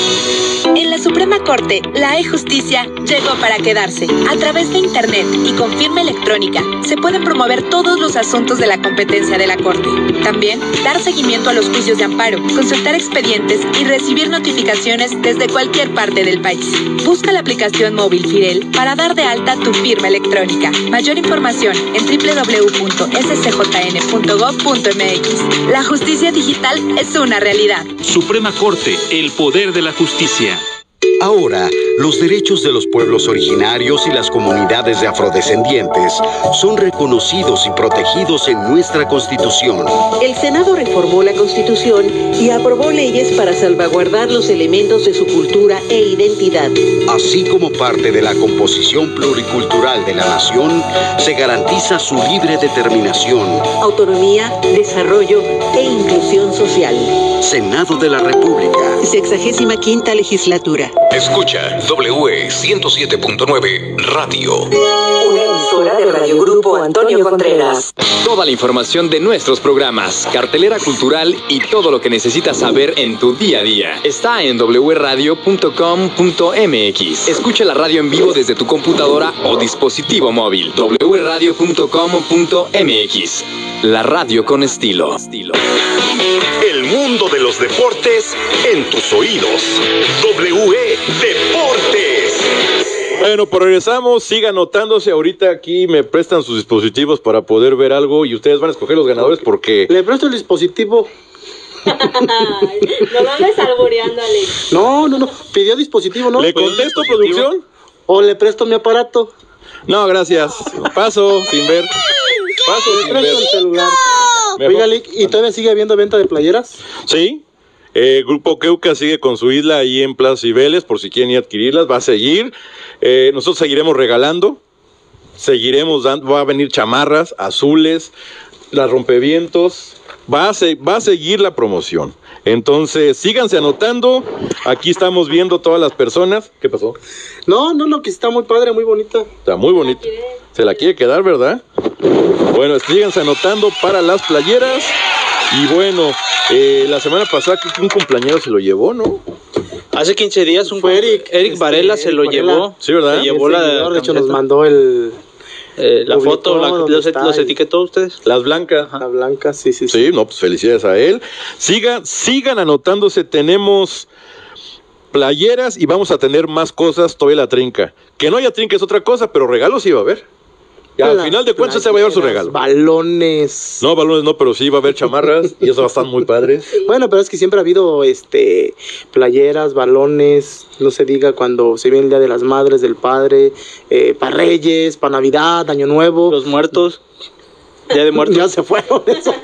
En la Suprema Corte, la e-justicia llegó para quedarse. A través de Internet y con firma electrónica, se pueden promover todos los asuntos de la competencia de la Corte. También, dar seguimiento a los juicios de amparo, consultar expedientes y recibir notificaciones desde cualquier parte del país. Busca la aplicación móvil Firel para dar de alta tu firma electrónica. Mayor información en www.scjn.gov.mx. La justicia digital es una realidad. Suprema Corte, el poder de la justicia. Ahora, Los derechos de los pueblos originarios y las comunidades de afrodescendientes son reconocidos y protegidos en nuestra Constitución. El Senado reformó la Constitución y aprobó leyes para salvaguardar los elementos de su cultura e identidad. Así como parte de la composición pluricultural de la nación, se garantiza su libre determinación. Autonomía, desarrollo e inclusión social. Senado de la República. Sexagésima quinta legislatura. Escucha W 107.9 Radio. Emisora de Radio Grupo Antonio Contreras. Toda la información de nuestros programas, cartelera cultural y todo lo que necesitas saber en tu día a día está en wradio.com.mx. Escucha la radio en vivo desde tu computadora o dispositivo móvil. wradio.com.mx. La radio con estilo. El mundo de los deportes en tus oídos. W Deportes. Bueno, pues regresamos, sigan anotándose. Ahorita aquí me prestan sus dispositivos para poder ver algo y ustedes van a escoger los ganadores porque. Le presto el dispositivo. No lo andes alboreando, Alex. No, no, no. Pidió dispositivo, ¿no? ¿Le contesto, producción? O le presto mi aparato. No, gracias. Paso sin ver. Paso sin ver. el celular. Oiga, Lick, ¿y todavía sigue habiendo venta de playeras? Sí. Eh, Grupo Keuka sigue con su isla ahí en Plaza Cibeles, por si quieren ir a adquirirlas, va a seguir. Eh, nosotros seguiremos regalando, seguiremos dando, va a venir chamarras azules, las rompevientos, va a, se- va a seguir la promoción. Entonces, síganse anotando. Aquí estamos viendo todas las personas. ¿Qué pasó? No, no, no, que está muy padre, muy bonita. Está muy bonito. Se la quiere quedar, ¿verdad? Bueno, síganse anotando para las playeras. Y bueno, eh, la semana pasada creo que un cumpleañero se lo llevó, ¿no? Hace 15 días un Fue Eric. Eric este, Varela se lo Varela. llevó. Sí, ¿verdad? Se llevó El la de hecho, nos mandó el, Eh, la publicó foto, la- los, los etiquetó a ustedes. Las blancas. la blanca, sí, sí, sí. Sí, no, pues felicidades a él. Sigan, sigan anotándose. Tenemos playeras y vamos a tener más cosas todavía la trinca. Que no haya trinca es otra cosa, pero regalos sí va a haber. Y al final de cuentas se va a llevar su regalo. Balones. No, balones no, pero sí va a haber chamarras y eso va a estar muy padres. Bueno, pero es que siempre ha habido este playeras, balones, no se diga cuando se viene el Día de las Madres, del Padre, eh, para Reyes, para Navidad, Año Nuevo. Los muertos. Día de muertos. Ya se fueron eso.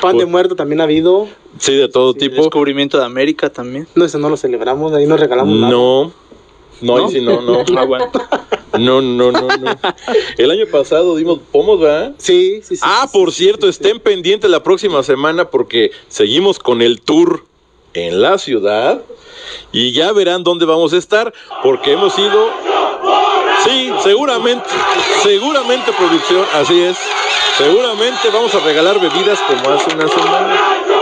Pan de muerto también ha habido. Sí, de todo tipo. descubrimiento de América también. No, eso no lo celebramos, ahí no regalamos nada. No. No, ahí ¿No? sí, no, no. Ah, bueno. No, no, no, no. El año pasado dimos pomos, ¿verdad? Sí, sí, sí. Ah, sí, por sí, cierto, sí, sí. estén pendientes la próxima semana porque seguimos con el tour en la ciudad y ya verán dónde vamos a estar porque hemos ido. Sí, seguramente, seguramente producción, así es. Seguramente vamos a regalar bebidas como hace una semana.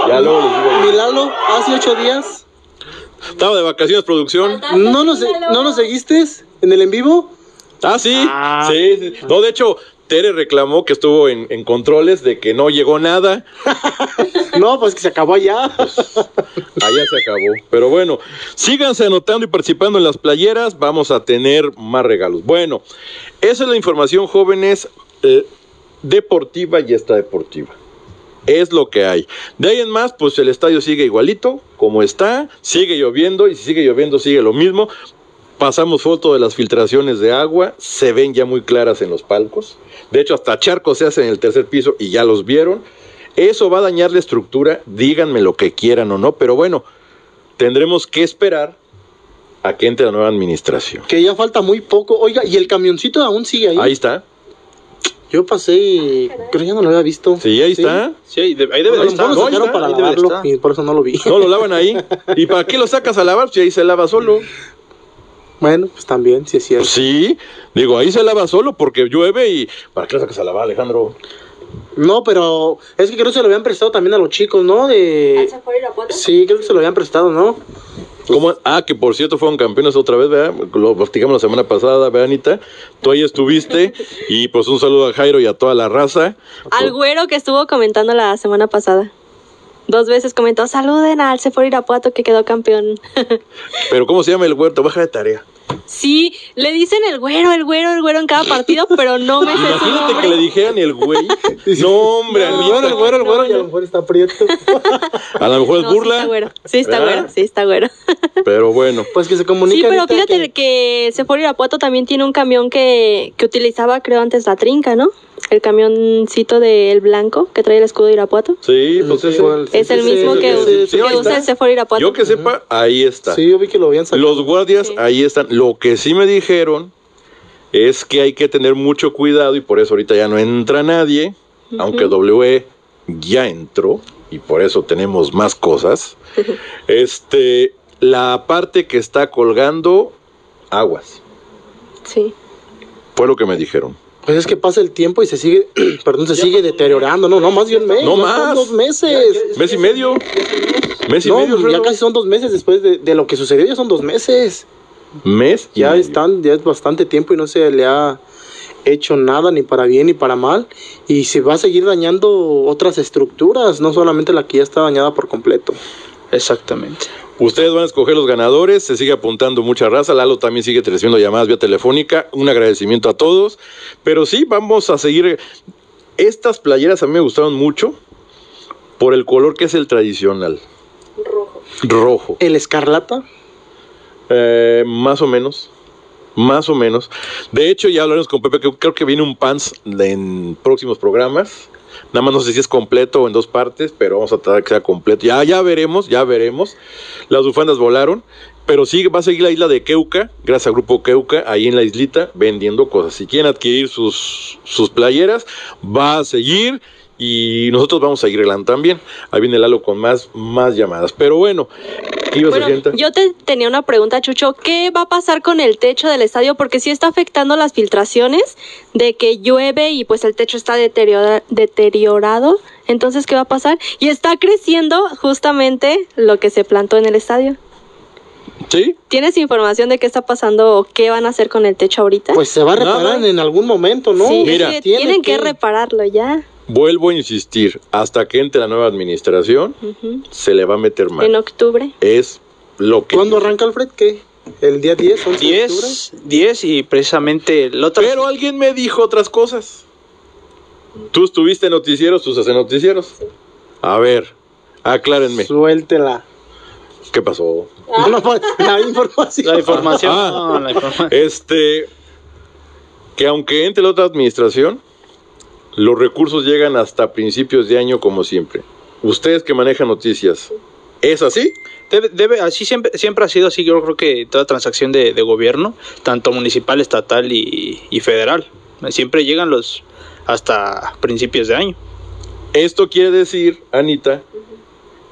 Ya luego les digo. Mi Lalo, hace ocho días, Estaba de vacaciones producción. ¿no nos, ¿no nos seguiste en el en vivo? Ah, sí. Ah. Sí, sí. No, de hecho, Tere reclamó que estuvo en, en controles de que no llegó nada. No, pues que se acabó ya. Allá se acabó. Pero bueno, síganse anotando y participando en las playeras. Vamos a tener más regalos. Bueno, esa es la información, jóvenes, eh, deportiva y esta deportiva. Es lo que hay. De ahí en más, pues el estadio sigue igualito, como está, sigue lloviendo y si sigue lloviendo sigue lo mismo. Pasamos foto de las filtraciones de agua, se ven ya muy claras en los palcos. De hecho, hasta charcos se hacen en el tercer piso y ya los vieron. Eso va a dañar la estructura, díganme lo que quieran o no, pero bueno, tendremos que esperar a que entre la nueva administración. Que ya falta muy poco. Oiga, y el camioncito aún sigue ahí. Ahí está, Yo pasé y creo que ya no lo había visto. sí, ahí está. Sí, ahí, de- ahí debe mejor estar. lo No, está, para debe lavarlo y por eso no lo vi. No lo lavan ahí. ¿Y para qué lo sacas a lavar si ahí se lava solo? Bueno, pues también, sí es cierto. Sí, digo, ahí se lava solo porque llueve y ¿para qué lo sacas a lavar, Alejandro? No, pero es que creo que se lo habían prestado también a los chicos, ¿no? De... Sí, creo que se lo habían prestado, ¿no? ¿Cómo? Ah, que por cierto fueron campeones otra vez, ¿verdad? Lo platicamos la semana pasada, ¿verdad, Anita? Tú ahí estuviste y pues un saludo a Jairo y a toda la raza. Al güero que estuvo comentando la semana pasada. Dos veces comentó, saluden al Sephora Irapuato que quedó campeón. Pero ¿cómo se llama el huerto? Baja de tarea. Sí, le dicen el güero, el güero, el güero en cada partido, pero no me sé su Imagínate nombre. que le dijeran el güey. No, hombre, El Anita. güero, el güero, el güero, y a lo mejor está prieto. A lo mejor es No, sí burla. está güero. Sí está ¿verdad? güero, sí está güero. Pero bueno. Pues que se Sí, comunica. pero Anita, fíjate que- que Sephora Irapuato también tiene un camión que, que utilizaba, creo, antes la trinca, ¿no? El camioncito del blanco que trae el escudo de Irapuato. Sí, pues ese. igual, Es sí, el sí, mismo sí, que, sí, que sí, usa el Sephora Irapuato. Yo que sepa, ahí está. Sí, yo vi que lo habían sacado. Los guardias ahí están. Lo que sí me dijeron es que hay que tener mucho cuidado y por eso ahorita ya no entra nadie, aunque W ya entró y por eso tenemos más cosas. Este, la parte que está colgando aguas, Sí. fue lo que me dijeron. Pues es que pasa el tiempo y se sigue, perdón, se sigue deteriorando. No, no, más de un mes. No ya más. Son dos meses. Mes y medio. Mes y No, medio, ya casi son dos meses después de, de lo que sucedió, ya son dos meses. Mes y Ya medio. están, ya es bastante tiempo y no se le ha hecho nada ni para bien ni para mal. Y se va a seguir dañando otras estructuras, no solamente la que ya está dañada por completo. Exactamente. Ustedes van a escoger los ganadores, se sigue apuntando mucha raza, Lalo también sigue recibiendo llamadas vía telefónica, un agradecimiento a todos, pero sí, vamos a seguir. Estas playeras a mí me gustaron mucho por el color que es el tradicional. Rojo. Rojo. El escarlata, Eh, más o menos. Más o menos. De hecho, ya hablaremos con Pepe, que creo que viene un pants en próximos programas. Nada más no sé si es completo o en dos partes, pero vamos a tratar que sea completo. Ya, ya veremos, ya veremos. Las bufandas volaron, pero sí va a seguir la isla de Keuka, gracias al grupo Keuka, ahí en la islita, vendiendo cosas. Si quieren adquirir sus, sus playeras, va a seguir y nosotros vamos a seguir regalando también. Ahí viene Lalo con más, más llamadas. Pero bueno, ¿qué ibas a Bueno, yo te tenía una pregunta, Chucho. ¿Qué va a pasar con el techo del estadio? Porque sí está afectando las filtraciones de que llueve y pues el techo está deteriora- deteriorado. Entonces, ¿qué va a pasar? Y está creciendo justamente lo que se plantó en el estadio. ¿Sí? ¿Tienes información de qué está pasando o qué van a hacer con el techo ahorita? pues se va a reparar en algún momento, ¿no? sí, es Mira. tienen que... que- repararlo ya. Vuelvo a insistir, hasta que entre la nueva administración, se le va a meter En mano. octubre. Es lo que... ¿Cuándo arranca Alfred? ¿Qué? ¿El día 10, 11 de octubre? 10, 10 y precisamente el otro... Pero alguien me dijo otras cosas. Tú estuviste en noticieros, tú estás en noticieros. A ver, aclárenme. Suéltela. ¿Qué pasó? No, no, pues, la información. La información. Ah. no, la informa- Este, que aunque entre la otra administración, los recursos llegan hasta principios de año como siempre. Ustedes que manejan noticias, ¿es así? Debe, debe- así siempre, siempre ha sido así, yo creo que toda transacción de, de gobierno, tanto municipal, estatal y, y federal, siempre llegan los hasta principios de año. Esto quiere decir, Anita,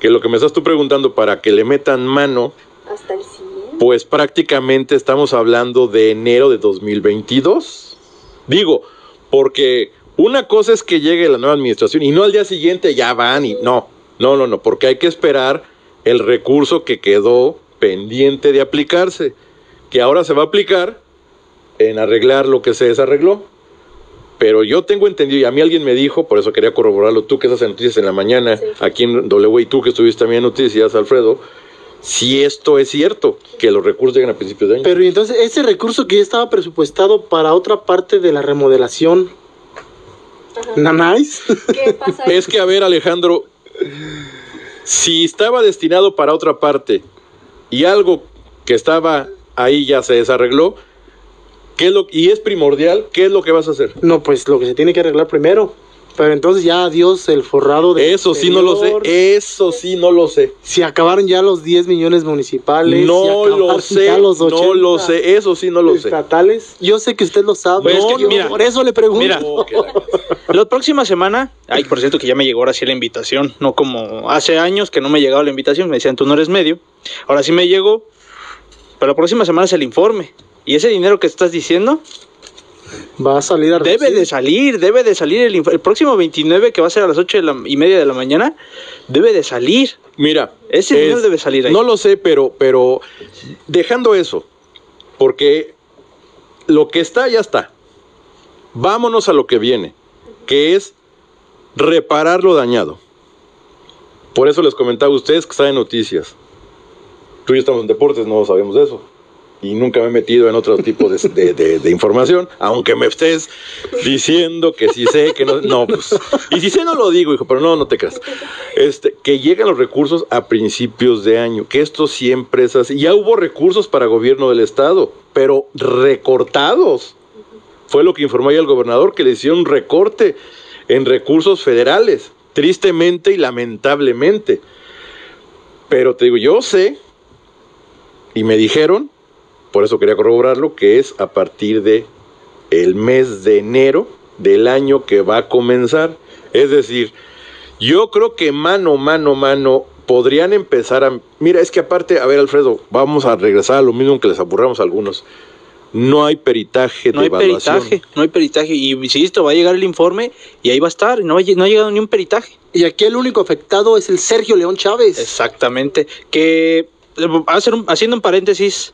que lo que me estás tú preguntando para que le metan mano, Hasta el siguiente. pues prácticamente estamos hablando de enero de 2022. Digo, porque una cosa es que llegue la nueva administración y no al día siguiente ya van y no, no, no, no, porque hay que esperar el recurso que quedó pendiente de aplicarse, que ahora se va a aplicar en arreglar lo que se desarregló. Pero yo tengo entendido, y a mí alguien me dijo, por eso quería corroborarlo, tú que estás en noticias en la mañana, aquí en W y tú que estuviste también en noticias, Alfredo, si esto es cierto, que los recursos llegan a principios de año. Pero y entonces ese recurso que ya estaba presupuestado para otra parte de la remodelación. ¿Nanais? ¿Qué pasa? Es que, a ver, Alejandro, si estaba destinado para otra parte y algo que estaba ahí ya se desarregló, ¿qué es lo, y es primordial, ¿qué es lo que vas a hacer? No, pues lo que se tiene que arreglar primero. Pero entonces ya adiós el forrado de. Eso sí no lo sé, eso sí no lo sé. Si acabaron ya los 10 millones municipales. No lo sé, no 80 lo sé, eso sí no lo sé. Estatales. Yo sé que usted lo sabe. Pues es No, que, yo mira, por eso le pregunto. mira. La próxima semana, ay, por cierto que ya me llegó ahora sí la invitación, no como hace años que no me llegaba la invitación, me decían tú no eres medio, ahora sí me llegó, pero la próxima semana es el informe. Y ese dinero que estás diciendo Va a salir a debe de salir, debe de salir el, el próximo 29 que va a ser a las 8 de la- y media de la mañana, debe de salir. Mira, Ese es- dinero debe salir ahí. No lo sé, pero, pero dejando eso, porque lo que está ya está. Vámonos a lo que viene, que es reparar lo dañado. Por eso les comentaba a ustedes que están en noticias. Tú y yo estamos en deportes, no sabemos de eso. Y nunca me he metido en otro tipo de, información, aunque me estés diciendo que sí sé, que no, no, pues, y si sé no lo digo, hijo, pero no, no te creas. Este, que llegan los recursos a principios de año, que esto siempre es así. Ya hubo recursos para gobierno del estado, pero recortados. Fue lo que informó ahí el gobernador, que le hicieron recorte en recursos federales, tristemente y lamentablemente. Pero te digo, yo sé, y me dijeron, por eso quería corroborarlo, que es a partir de el mes de enero del año que va a comenzar. Es decir, yo creo que mano, mano, mano, podrían empezar a... Mira, es que aparte, a ver, Alfredo, vamos a regresar a lo mismo que les aburramos a algunos. No hay peritaje No de hay evaluación. peritaje, no hay peritaje. Y insisto, va a llegar el informe y ahí va a estar. No ha, lle- no ha llegado ni un peritaje. Y aquí el único afectado es el Sergio León Chávez. Exactamente. Que, hacer un- haciendo un paréntesis,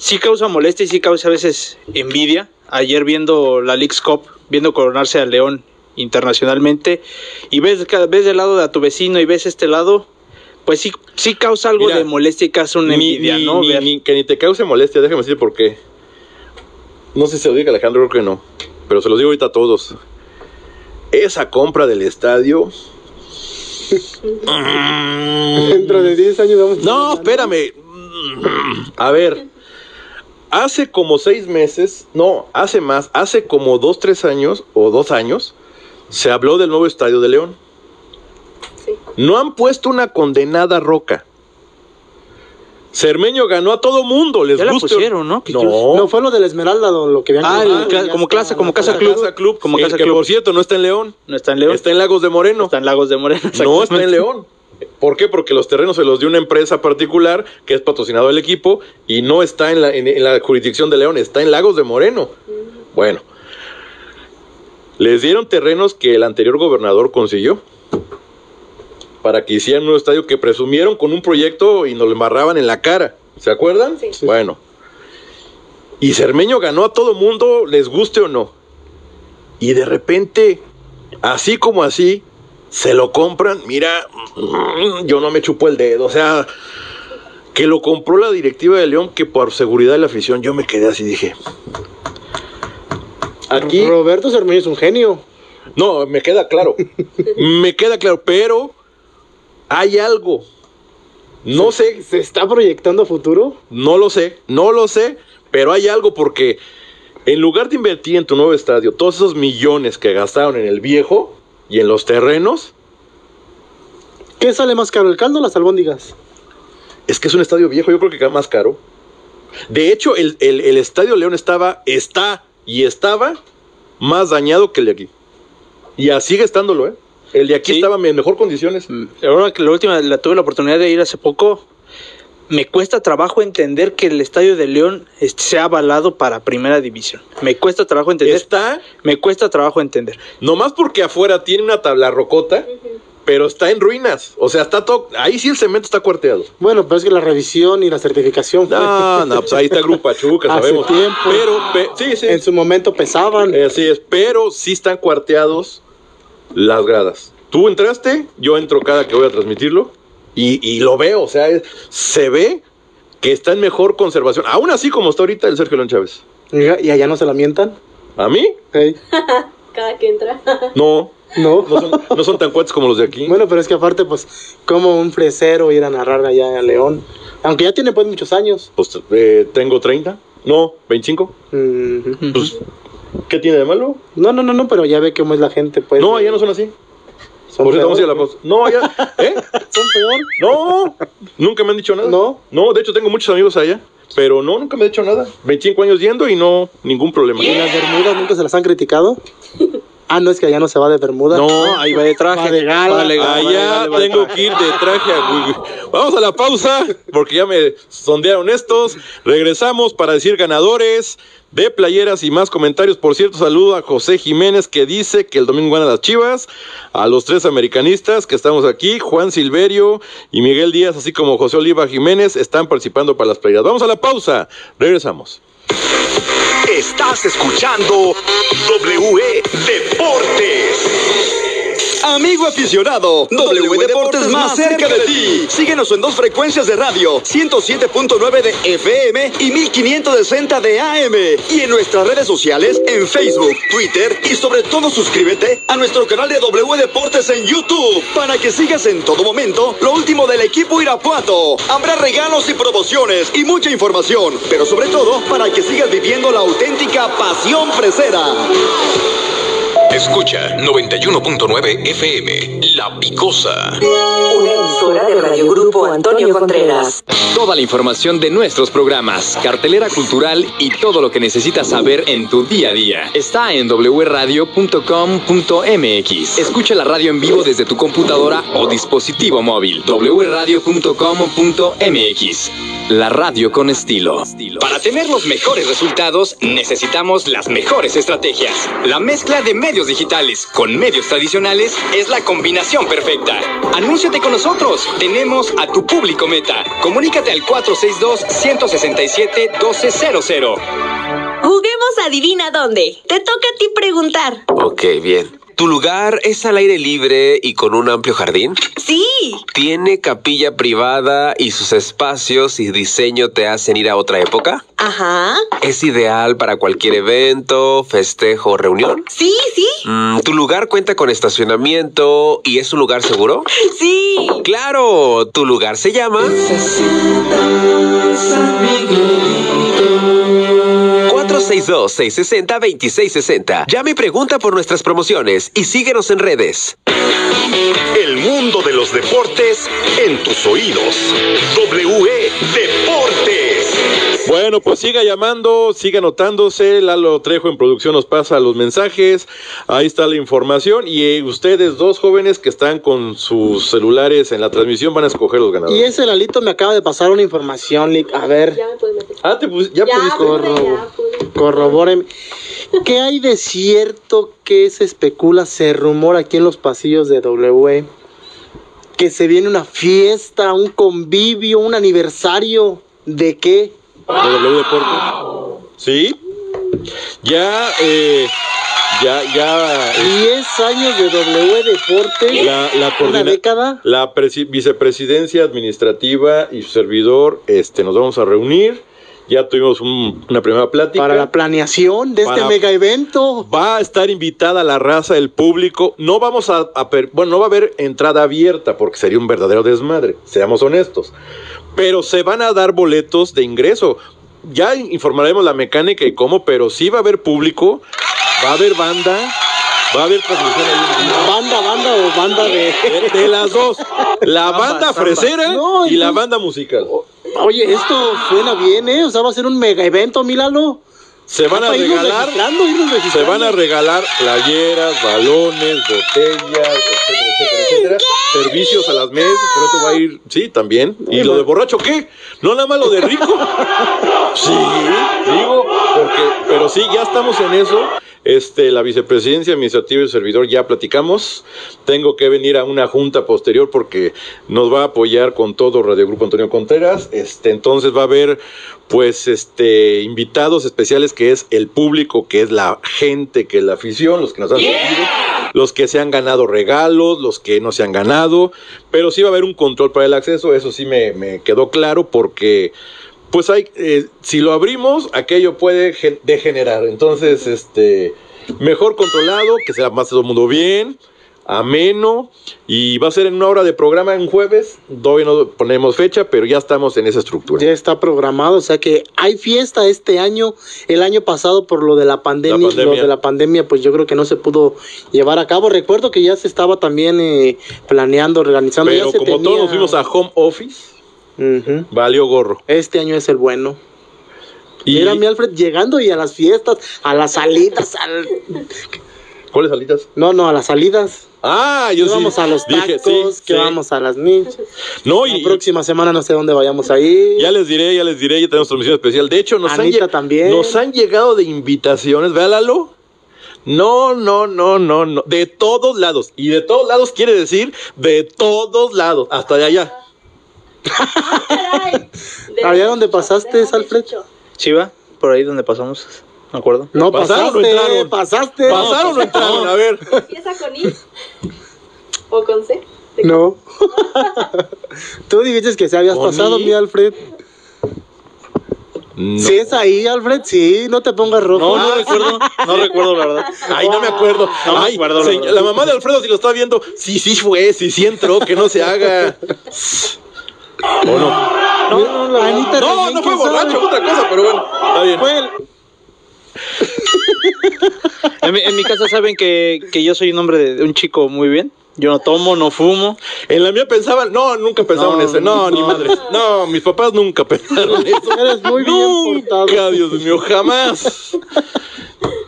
sí causa molestia y sí causa a veces envidia. Ayer viendo la League's Cup, viendo coronarse al León internacionalmente, y ves, ves del lado de a tu vecino y ves este lado, pues sí, sí causa algo Mira, de molestia y causa una Ni- envidia, ni- ¿no? ni- Ver- ni- que ni te cause molestia, déjame decir por qué. No sé si se lo diga Alejandro, creo que no. Pero se los digo ahorita a todos. Esa compra del estadio. Dentro de 10 años vamos a No, espérame. A ver. Hace como seis meses, no, hace más, hace como dos, tres años o dos años, se habló del nuevo estadio de León. No han puesto una condenada roca. Cermeño ganó a todo mundo, les Ya la guste o- pusieron, ¿no? No. No, fue lo del Esmeralda, don, lo que habían Ah, comprado, el como clase- como la- casa La club. Casa Club, Como el Casa que Club. por cierto no está en León, No está en León, está en Lagos de Moreno. está en Lagos de Moreno. No está en. León. ¿Por qué? Porque los terrenos se los dio una empresa particular que es patrocinado del equipo y no está en la, en- en la jurisdicción de León, está en Lagos de Moreno. Bueno, les dieron terrenos que el anterior gobernador consiguió para que hicieran un estadio que presumieron con un proyecto y nos lo embarraban en la cara. ¿Se acuerdan? Bueno. Y Cermeño ganó a todo mundo, les guste o no. Y de repente, así como así, se lo compran. Mira, yo no me chupo el dedo. O sea, que lo compró la directiva de León, que por seguridad de la afición, yo me quedé así, dije. Aquí. Roberto Cermeño es un genio. No, me queda claro. me queda claro, pero hay algo. No sé, ¿Se está proyectando a futuro? no lo sé, no lo sé, pero hay algo porque en lugar de invertir en tu nuevo estadio, todos esos millones que gastaron en el viejo y en los terrenos, ¿Qué sale más caro, el caldo o las albóndigas? es que es un estadio viejo, yo creo que queda más caro. De hecho, el, el- el estadio León estaba, está y estaba más dañado que el de aquí. Y así sigue estándolo, ¿eh? El de aquí Sí. estaba en mejor condiciones. Ahora que la última la tuve la oportunidad de ir hace poco, me cuesta trabajo entender que el estadio de León este, sea avalado para primera división. Me cuesta trabajo entender. Está, Me cuesta trabajo entender. nomás porque afuera tiene una tabla rocota, pero está en ruinas. O sea, está todo, ahí sí el cemento está cuarteado. Bueno, pero es que la revisión y la certificación fue- No, no, pues ahí está Grupo Pachuca, Hace sabemos. tiempo. Pero, pe- sí, sí. en su momento pesaban. Eh, Así es, pero sí están cuarteados las gradas. Tú entraste, yo entro cada que voy a transmitirlo y, y lo veo, o sea, es- se ve que está en mejor conservación. Aún así como está ahorita el Sergio León Chávez. Y allá no se la mientan. ¿A mí? Cada que entra. No, No. no son, no son tan cuates como los de aquí. Bueno, pero es que aparte, pues, como un fresero ir a narrar allá a León. Aunque ya tiene pues muchos años. Pues eh, tengo 30, no, 25. Mhm. Pues, ¿qué tiene de malo? No, no, no, no, pero ya ve cómo es la gente, pues. No, allá no son así. Son Por vamos a ir a la pausa. No, allá, ¿eh? Son peor. No, nunca me han dicho nada. No. No, de hecho tengo muchos amigos allá, pero no, nunca me han dicho nada. 25 años yendo y no, ningún problema. ¿Y las bermudas nunca se las han criticado? Ah, no, es que allá no se va de bermuda. No, ahí va de traje. Va de gala. Allá de tengo que ir de traje Vamos a la pausa, porque ya me sondearon estos. Regresamos para decir ganadores de playeras y más comentarios. Por cierto, saludo a José Jiménez que dice que el domingo van a las Chivas, a los tres americanistas que estamos aquí, Juan Silverio y Miguel Díaz, así como José Oliva Jiménez, están participando para las playeras. Vamos a la pausa, regresamos. Estás escuchando WE Deportes. Amigo aficionado, W Deportes más cerca de ti. Síguenos en dos frecuencias de radio, 107.9 de FM y 1560 de AM. Y en nuestras redes sociales, en Facebook, Twitter y sobre todo suscríbete a nuestro canal de W Deportes en YouTube para que sigas en todo momento lo último del equipo Irapuato. Habrá regalos y promociones y mucha información, pero sobre todo para que sigas viviendo la auténtica pasión fresera. Escucha 91.9 FM, La Picosa. Una emisora de Radio Grupo Antonio Contreras. Toda la información de nuestros programas, cartelera cultural y todo lo que necesitas saber en tu día a día está en wradio.com.mx. Escucha la radio en vivo desde tu computadora o dispositivo móvil. wradio.com.mx. La radio con estilo. Para tener los mejores resultados, necesitamos las mejores estrategias. La mezcla de medios digitales con medios tradicionales es la combinación perfecta. Anúnciate con nosotros. Tenemos a tu público meta. Comunícate al 462-167-1200. Juguemos adivina dónde. Te toca a ti preguntar. Ok, bien. ¿Tu lugar es al aire libre y con un amplio jardín? Sí. ¿Tiene capilla privada y sus espacios y diseño te hacen ir a otra época? Ajá. ¿Es ideal para cualquier evento, festejo o reunión? Sí, sí. Mm, ¿Tu lugar cuenta con estacionamiento y es un lugar seguro? Sí. Claro, tu lugar se llama... 462-660-2660. Llame y pregunta por nuestras promociones y síguenos en redes. El mundo de los deportes en tus oídos. W Deportes. Bueno, pues siga llamando, siga anotándose. Lalo Trejo en producción nos pasa los mensajes. Ahí está la información. Y eh, ustedes, dos jóvenes que están con sus celulares en la transmisión, van a escoger los ganadores. Y ese Lalito me acaba de pasar una información, Lick. A ver. Ah, te pus- ya, Ya, pudiste. corro- corrobóreme. ¿Qué hay de cierto que se especula, se rumora aquí en los pasillos de W? Que se viene una fiesta, un convivio, un aniversario. ¿De qué? De W Deportes. Sí. Ya, eh, ya, ya. eh, 10 años de W Deportes. La, la una década. La presi- vicepresidencia administrativa y su servidor, este, nos vamos a reunir. Ya tuvimos un- una primera plática. Para la planeación de este mega evento. Va a estar invitada la raza, el público. No vamos a, a per- bueno, no va a haber entrada abierta porque sería un verdadero desmadre, seamos honestos. Pero se van a dar boletos de ingreso. Ya informaremos la mecánica y cómo, pero sí va a haber público, va a haber banda, va a haber transmisión ahí. Banda, banda o banda de. De, de las dos. La Samba, banda samba. fresera No, y la banda musical. Oye, esto suena bien, ¿eh? O sea, va a ser un mega evento, Milano. Se van a regalar, se van a regalar playeras, balones, botellas, etcétera, etcétera, etcétera. Servicios a las mesas, por eso va a ir, sí, también. ¿Y lo de borracho qué? ¿No nada más lo de rico? Sí, digo, porque, pero sí, ya estamos en eso. Este, la vicepresidencia administrativa y el servidor ya platicamos. Tengo que venir a una junta posterior porque nos va a apoyar con todo Radio Grupo Antonio Contreras. Este, entonces va a haber, pues, este, invitados especiales que es el público, que es la gente, que es la afición, los que nos han seguido, los que se han ganado regalos, los que no se han ganado. Pero sí va a haber un control para el acceso. Eso sí me, me quedó claro porque pues hay, eh, si lo abrimos, aquello puede gen- degenerar. Entonces, este, mejor controlado, que sea más todo el mundo bien, ameno, y va a ser en una hora de programa en jueves. Todavía no ponemos fecha, pero ya estamos en esa estructura. Ya está programado, o sea que hay fiesta este año. El año pasado por lo de la pandemia, La pandemia. lo de la pandemia, pues yo creo que no se pudo llevar a cabo. Recuerdo que ya se estaba también eh, planeando, organizando. Pero ya se como tenía- todos nos fuimos a home office, Valió gorro. Este año es el bueno. Y- Mira mi Alfred llegando y a las fiestas, a las salidas, al... ¿Cuáles salidas? No, no, a las salidas. Ah, yo que sí vamos a los dije, tacos, sí, que sí. vamos a las michas. No, La y próxima semana no sé dónde vayamos a ir. ya les diré, ya les diré, ya tenemos transmisión especial. De hecho, nos, han, Anita lle- también. nos han llegado de invitaciones, ¿verdad, Lalo? No, no, no, no, no. De todos lados. Y de todos lados quiere decir de todos lados. Hasta de allá. ¿Allá donde pasaste, Alfred? ¿Sí va? Por ahí donde pasamos, ¿me acuerdo? No ¿Pasaron o pasaste, entraron? pasaste. ¿Pasaron o entraron? A ver. Empieza con I. ¿O con C? No. Tú dijiste que se habías ¿Con pasado, I? mi Alfred. Si es ahí, Alfred, sí, no te pongas rojo. No, no recuerdo, no recuerdo la verdad. Ay, no me acuerdo. No me Ay, acuerdo, la señor- verdad. la mamá de Alfredo, si lo está viendo, sí, sí fue, sí, sí entró, que no se haga. ¿O no? No, no, Anita No, no fue borracho, fue otra cosa, pero bueno, está bien. Fue el- En mi, en mi casa saben que, que yo soy un hombre de, de un chico muy bien. Yo no tomo, no fumo. En la mía pensaban, no, nunca pensaban No, eso. No, ni no. madre. No, mis papás nunca pensaron eso. Eres muy bien portado. Nunca, Dios mío, jamás.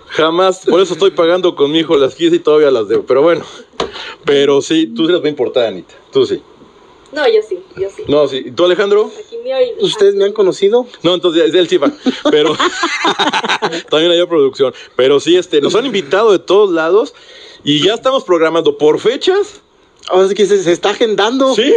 Jamás. Por eso estoy pagando con mi hijo las 15 y todavía las debo. Pero bueno. Pero sí, tú sí las muy importada, Anita. Tú sí. No, yo sí, yo sí. No, sí. ¿Tú, Alejandro? Aquí me oí- ¿Ustedes me han conocido? No, entonces él sí va. Pero también hay producción. Pero sí, este, nos han invitado de todos lados y ya estamos programando por fechas. Ahora sí que se, se está agendando. Sí.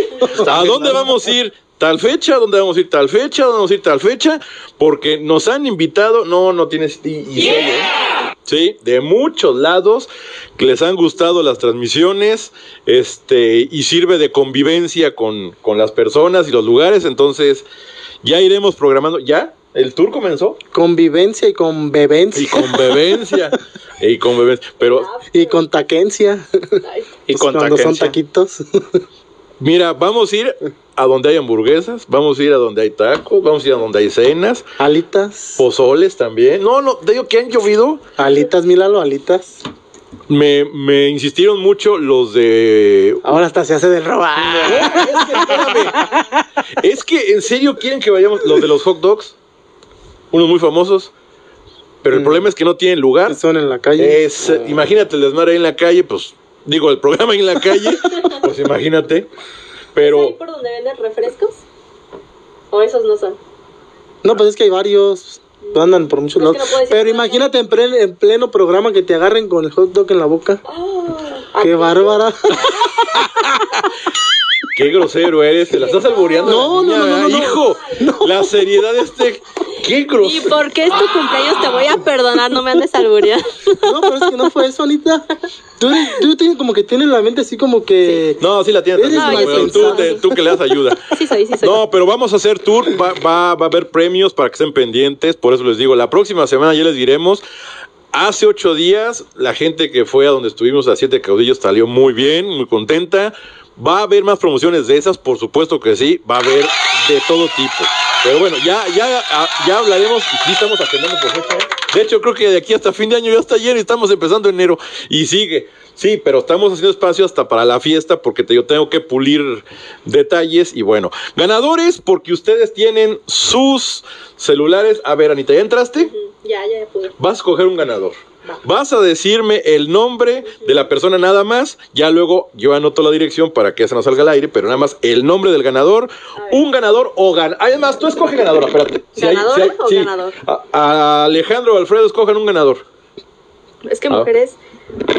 ¿A dónde vamos a ir? Tal fecha, ¿dónde vamos a ir tal fecha? ¿Dónde vamos a ir tal fecha? Porque nos han invitado, no, no tienes, y, y serio, ¿eh? Sí, de muchos lados que les han gustado las transmisiones, este, y sirve de convivencia con, con las personas y los lugares, entonces ya iremos programando, ¿ya? ¿El tour comenzó? Convivencia y convivencia. Y convivencia, y convivencia, pero Y con taquencia. Y Pues con Cuando son taquencia. taquitos. Mira, vamos a ir a donde hay hamburguesas, vamos a ir a donde hay tacos, vamos a ir a donde hay cenas, Alitas. pozoles también. No, no, te digo que han llovido. Alitas, Milalo, alitas. Me, me insistieron mucho los de... Ahora hasta se hace del robar. Es que, espérame. Es que en serio quieren que vayamos los de los hot dogs, unos muy famosos, pero el problema es que no tienen lugar. Son en la calle. Es, eh, imagínate el desmadre ahí en la calle, pues digo, el programa ahí en la calle, pues imagínate. ¿Ahí Pero por donde venden refrescos? ¿O esos no son? No, pues es que hay varios. Andan por muchos Es que lados. no Pero imagínate en, pre- en pleno programa que te agarren con el hot dog en la boca. Ah, Qué bárbara. qué grosero eres, te la estás alboreando. No, la no, niña, no, no, no. hijo. La seriedad de este, qué ¿Y grosero. por qué es tu cumpleaños? Te voy a perdonar, no me andes albureando. No, pero es que no fue eso, Anita. Tú, tú tienes como que tienes la mente así como que. No, sí la tienes. Tú, pensado. te- tú que le das ayuda. Sí soy, sí soy. No, pero vamos a hacer tour, va, va, va a haber premios para que estén pendientes, por eso les digo, la próxima semana ya les diremos. Hace ocho días, la gente que fue a donde estuvimos a Siete Caudillos salió muy bien, muy contenta. Va a haber más promociones de esas, por supuesto que sí, va a haber de todo tipo. Pero bueno, ya, ya, ah, ya hablaremos y sí estamos agendando por fecha. ¿eh? De hecho, creo que de aquí hasta fin de año ya está lleno y estamos empezando enero y sigue. Sí, pero estamos haciendo espacio hasta para la fiesta porque te, yo tengo que pulir detalles y bueno, ganadores porque ustedes tienen sus celulares. A ver, Anita, ¿ya entraste? Ya, ya pude. Vas a escoger un ganador. Vas a decirme el nombre de la persona nada más. Ya luego yo anoto la dirección para que se nos salga al aire, pero nada más el nombre del ganador. Un ganador o gan. Además, tú escoge ganador, espérate. ¿Ganadora o ganador? A, a Alejandro o Alfredo escojan un ganador. Es que Ah. mujeres,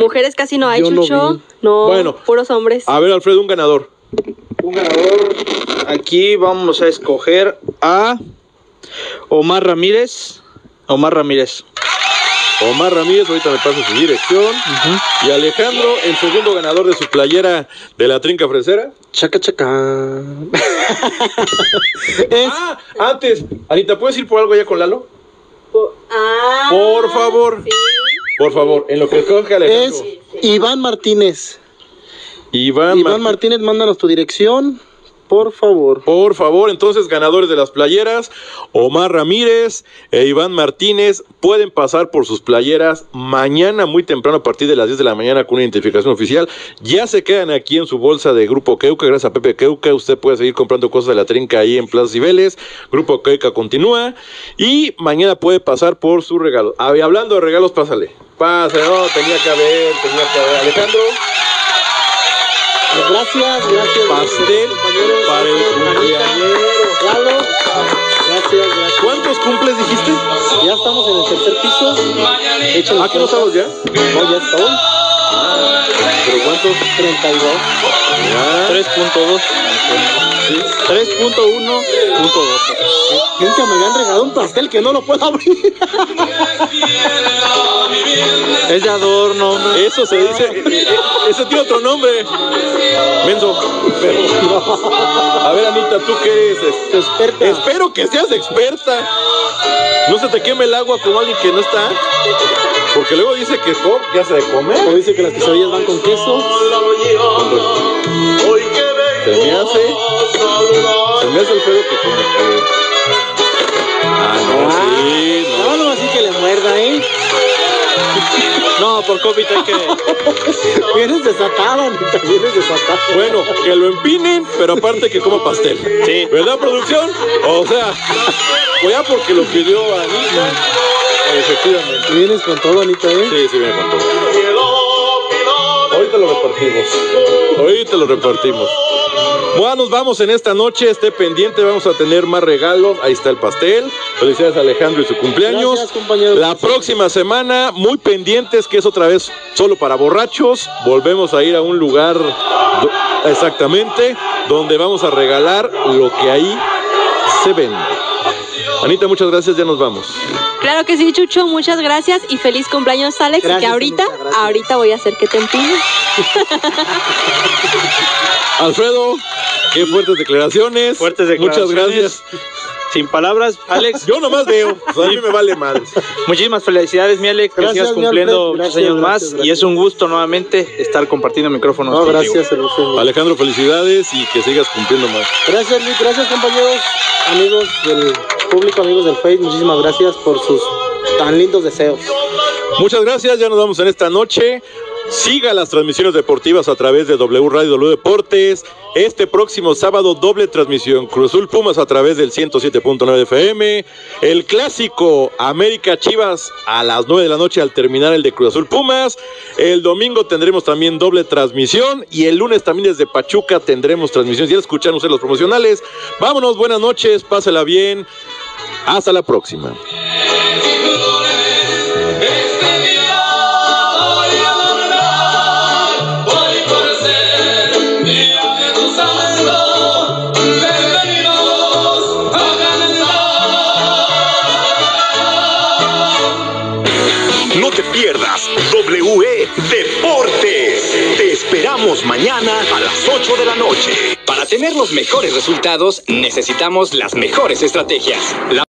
mujeres casi no hay, Yo no Chucho. vi. No, Bueno. puros hombres. A ver, Alfredo, un ganador. Un ganador. Aquí vamos a escoger a Omar Ramírez. Omar Ramírez. Omar Ramírez, ahorita me pasa su dirección. Y Alejandro, el segundo ganador de su playera de la trinca fresera. Chaca, chaca. es, Ah, antes, Anita, ¿puedes ir por algo ya con Lalo? Po- ah, Por favor. sí. Por favor, en lo que escoge Alejandro. es Iván Martínez. Iván, Iván Mar- Martínez, mándanos tu dirección, por favor. Por favor, entonces ganadores de las playeras, Omar Ramírez e Iván Martínez pueden pasar por sus playeras mañana muy temprano a partir de las 10 de la mañana con una identificación oficial. Ya se quedan aquí en su bolsa de Grupo Keuca, gracias a Pepe Keuca. Usted puede seguir comprando cosas de la trinca ahí en Plaza Cibeles. Grupo Keuca continúa y mañana puede pasar por su regalo. Ah, hablando de regalos, pásale. Pásale, no, tenía que haber, tenía que haber. Alejandro. Gracias, gracias. Pastel compañeros, para el gracias. Lalo, gracias, gracias. ¿Cuántos cumples dijiste? Ya estamos en el tercer piso. Échale ¿Ah, que no estamos ya? No, ya estamos. ¿Pero cuántos 3.32. 3.2. 3.1.2. Gente, me habían regalado un pastel que no lo puedo abrir. Es de adorno, hombre. Eso se dice. ese tiene otro nombre. Menso. Pero, A ver, Anita, ¿tú qué eres? Experta. Espero que seas experta. No se te queme el agua como alguien que no está. Porque luego dice que co- que hace de comer. O dice que las quesadillas van con queso. Se me hace. Se me hace el pedo que como que. Ah, no, sí. No, por COVID hay que. Vienes desatada, Anita, vienes desatada. Bueno, que lo empinen, pero aparte que coma pastel. Sí. ¿Verdad, producción? O sea, pues ya porque lo pidió Anita. Efectivamente. Vienes con todo, Anita, ¿eh? Sí, sí, viene con todo. Ahorita lo repartimos. Ahorita lo repartimos. Bueno, nos vamos en esta noche. Esté pendiente, vamos a tener más regalos. Ahí está el pastel. Felicidades a Alejandro y su cumpleaños. Gracias. La próxima semana, muy pendientes, que es otra vez solo para borrachos. Volvemos a ir a un lugar do- exactamente donde vamos a regalar lo que ahí se vende. Anita, muchas gracias, ya nos vamos. Claro que sí, Chucho, muchas gracias y feliz cumpleaños, Alex. y Gracias, que ahorita, Anita, ahorita voy a hacer que te empines. Alfredo, qué fuertes declaraciones. Fuertes Muchas declaraciones. gracias. Sin palabras, Alex. Yo nomás veo, o sea, a mí me vale mal. Muchísimas felicidades, mi Alex. Que Gracias, sigas mi cumpliendo muchos Gracias, años gracias, más. Y es un gusto nuevamente estar compartiendo micrófonos. No, contigo. gracias, Elucen. Alejandro, felicidades y que sigas cumpliendo más. Gracias, Luis. Gracias, compañeros, amigos del público, amigos del Face. Muchísimas gracias por sus tan lindos deseos. Muchas gracias, ya nos vamos en esta noche. Siga las transmisiones deportivas a través de W Radio W Deportes. Este próximo sábado, doble transmisión. Cruz Azul Pumas a través del 107.9 FM. El clásico América Chivas a las 9 de la noche al terminar el de Cruz Azul Pumas. El domingo tendremos también doble transmisión. Y el lunes también desde Pachuca tendremos transmisión. Ya escucharon ustedes los promocionales. Vámonos, buenas noches, pásela bien. Hasta la próxima. Mañana a las 8 de la noche. Para tener los mejores resultados, necesitamos las mejores estrategias. La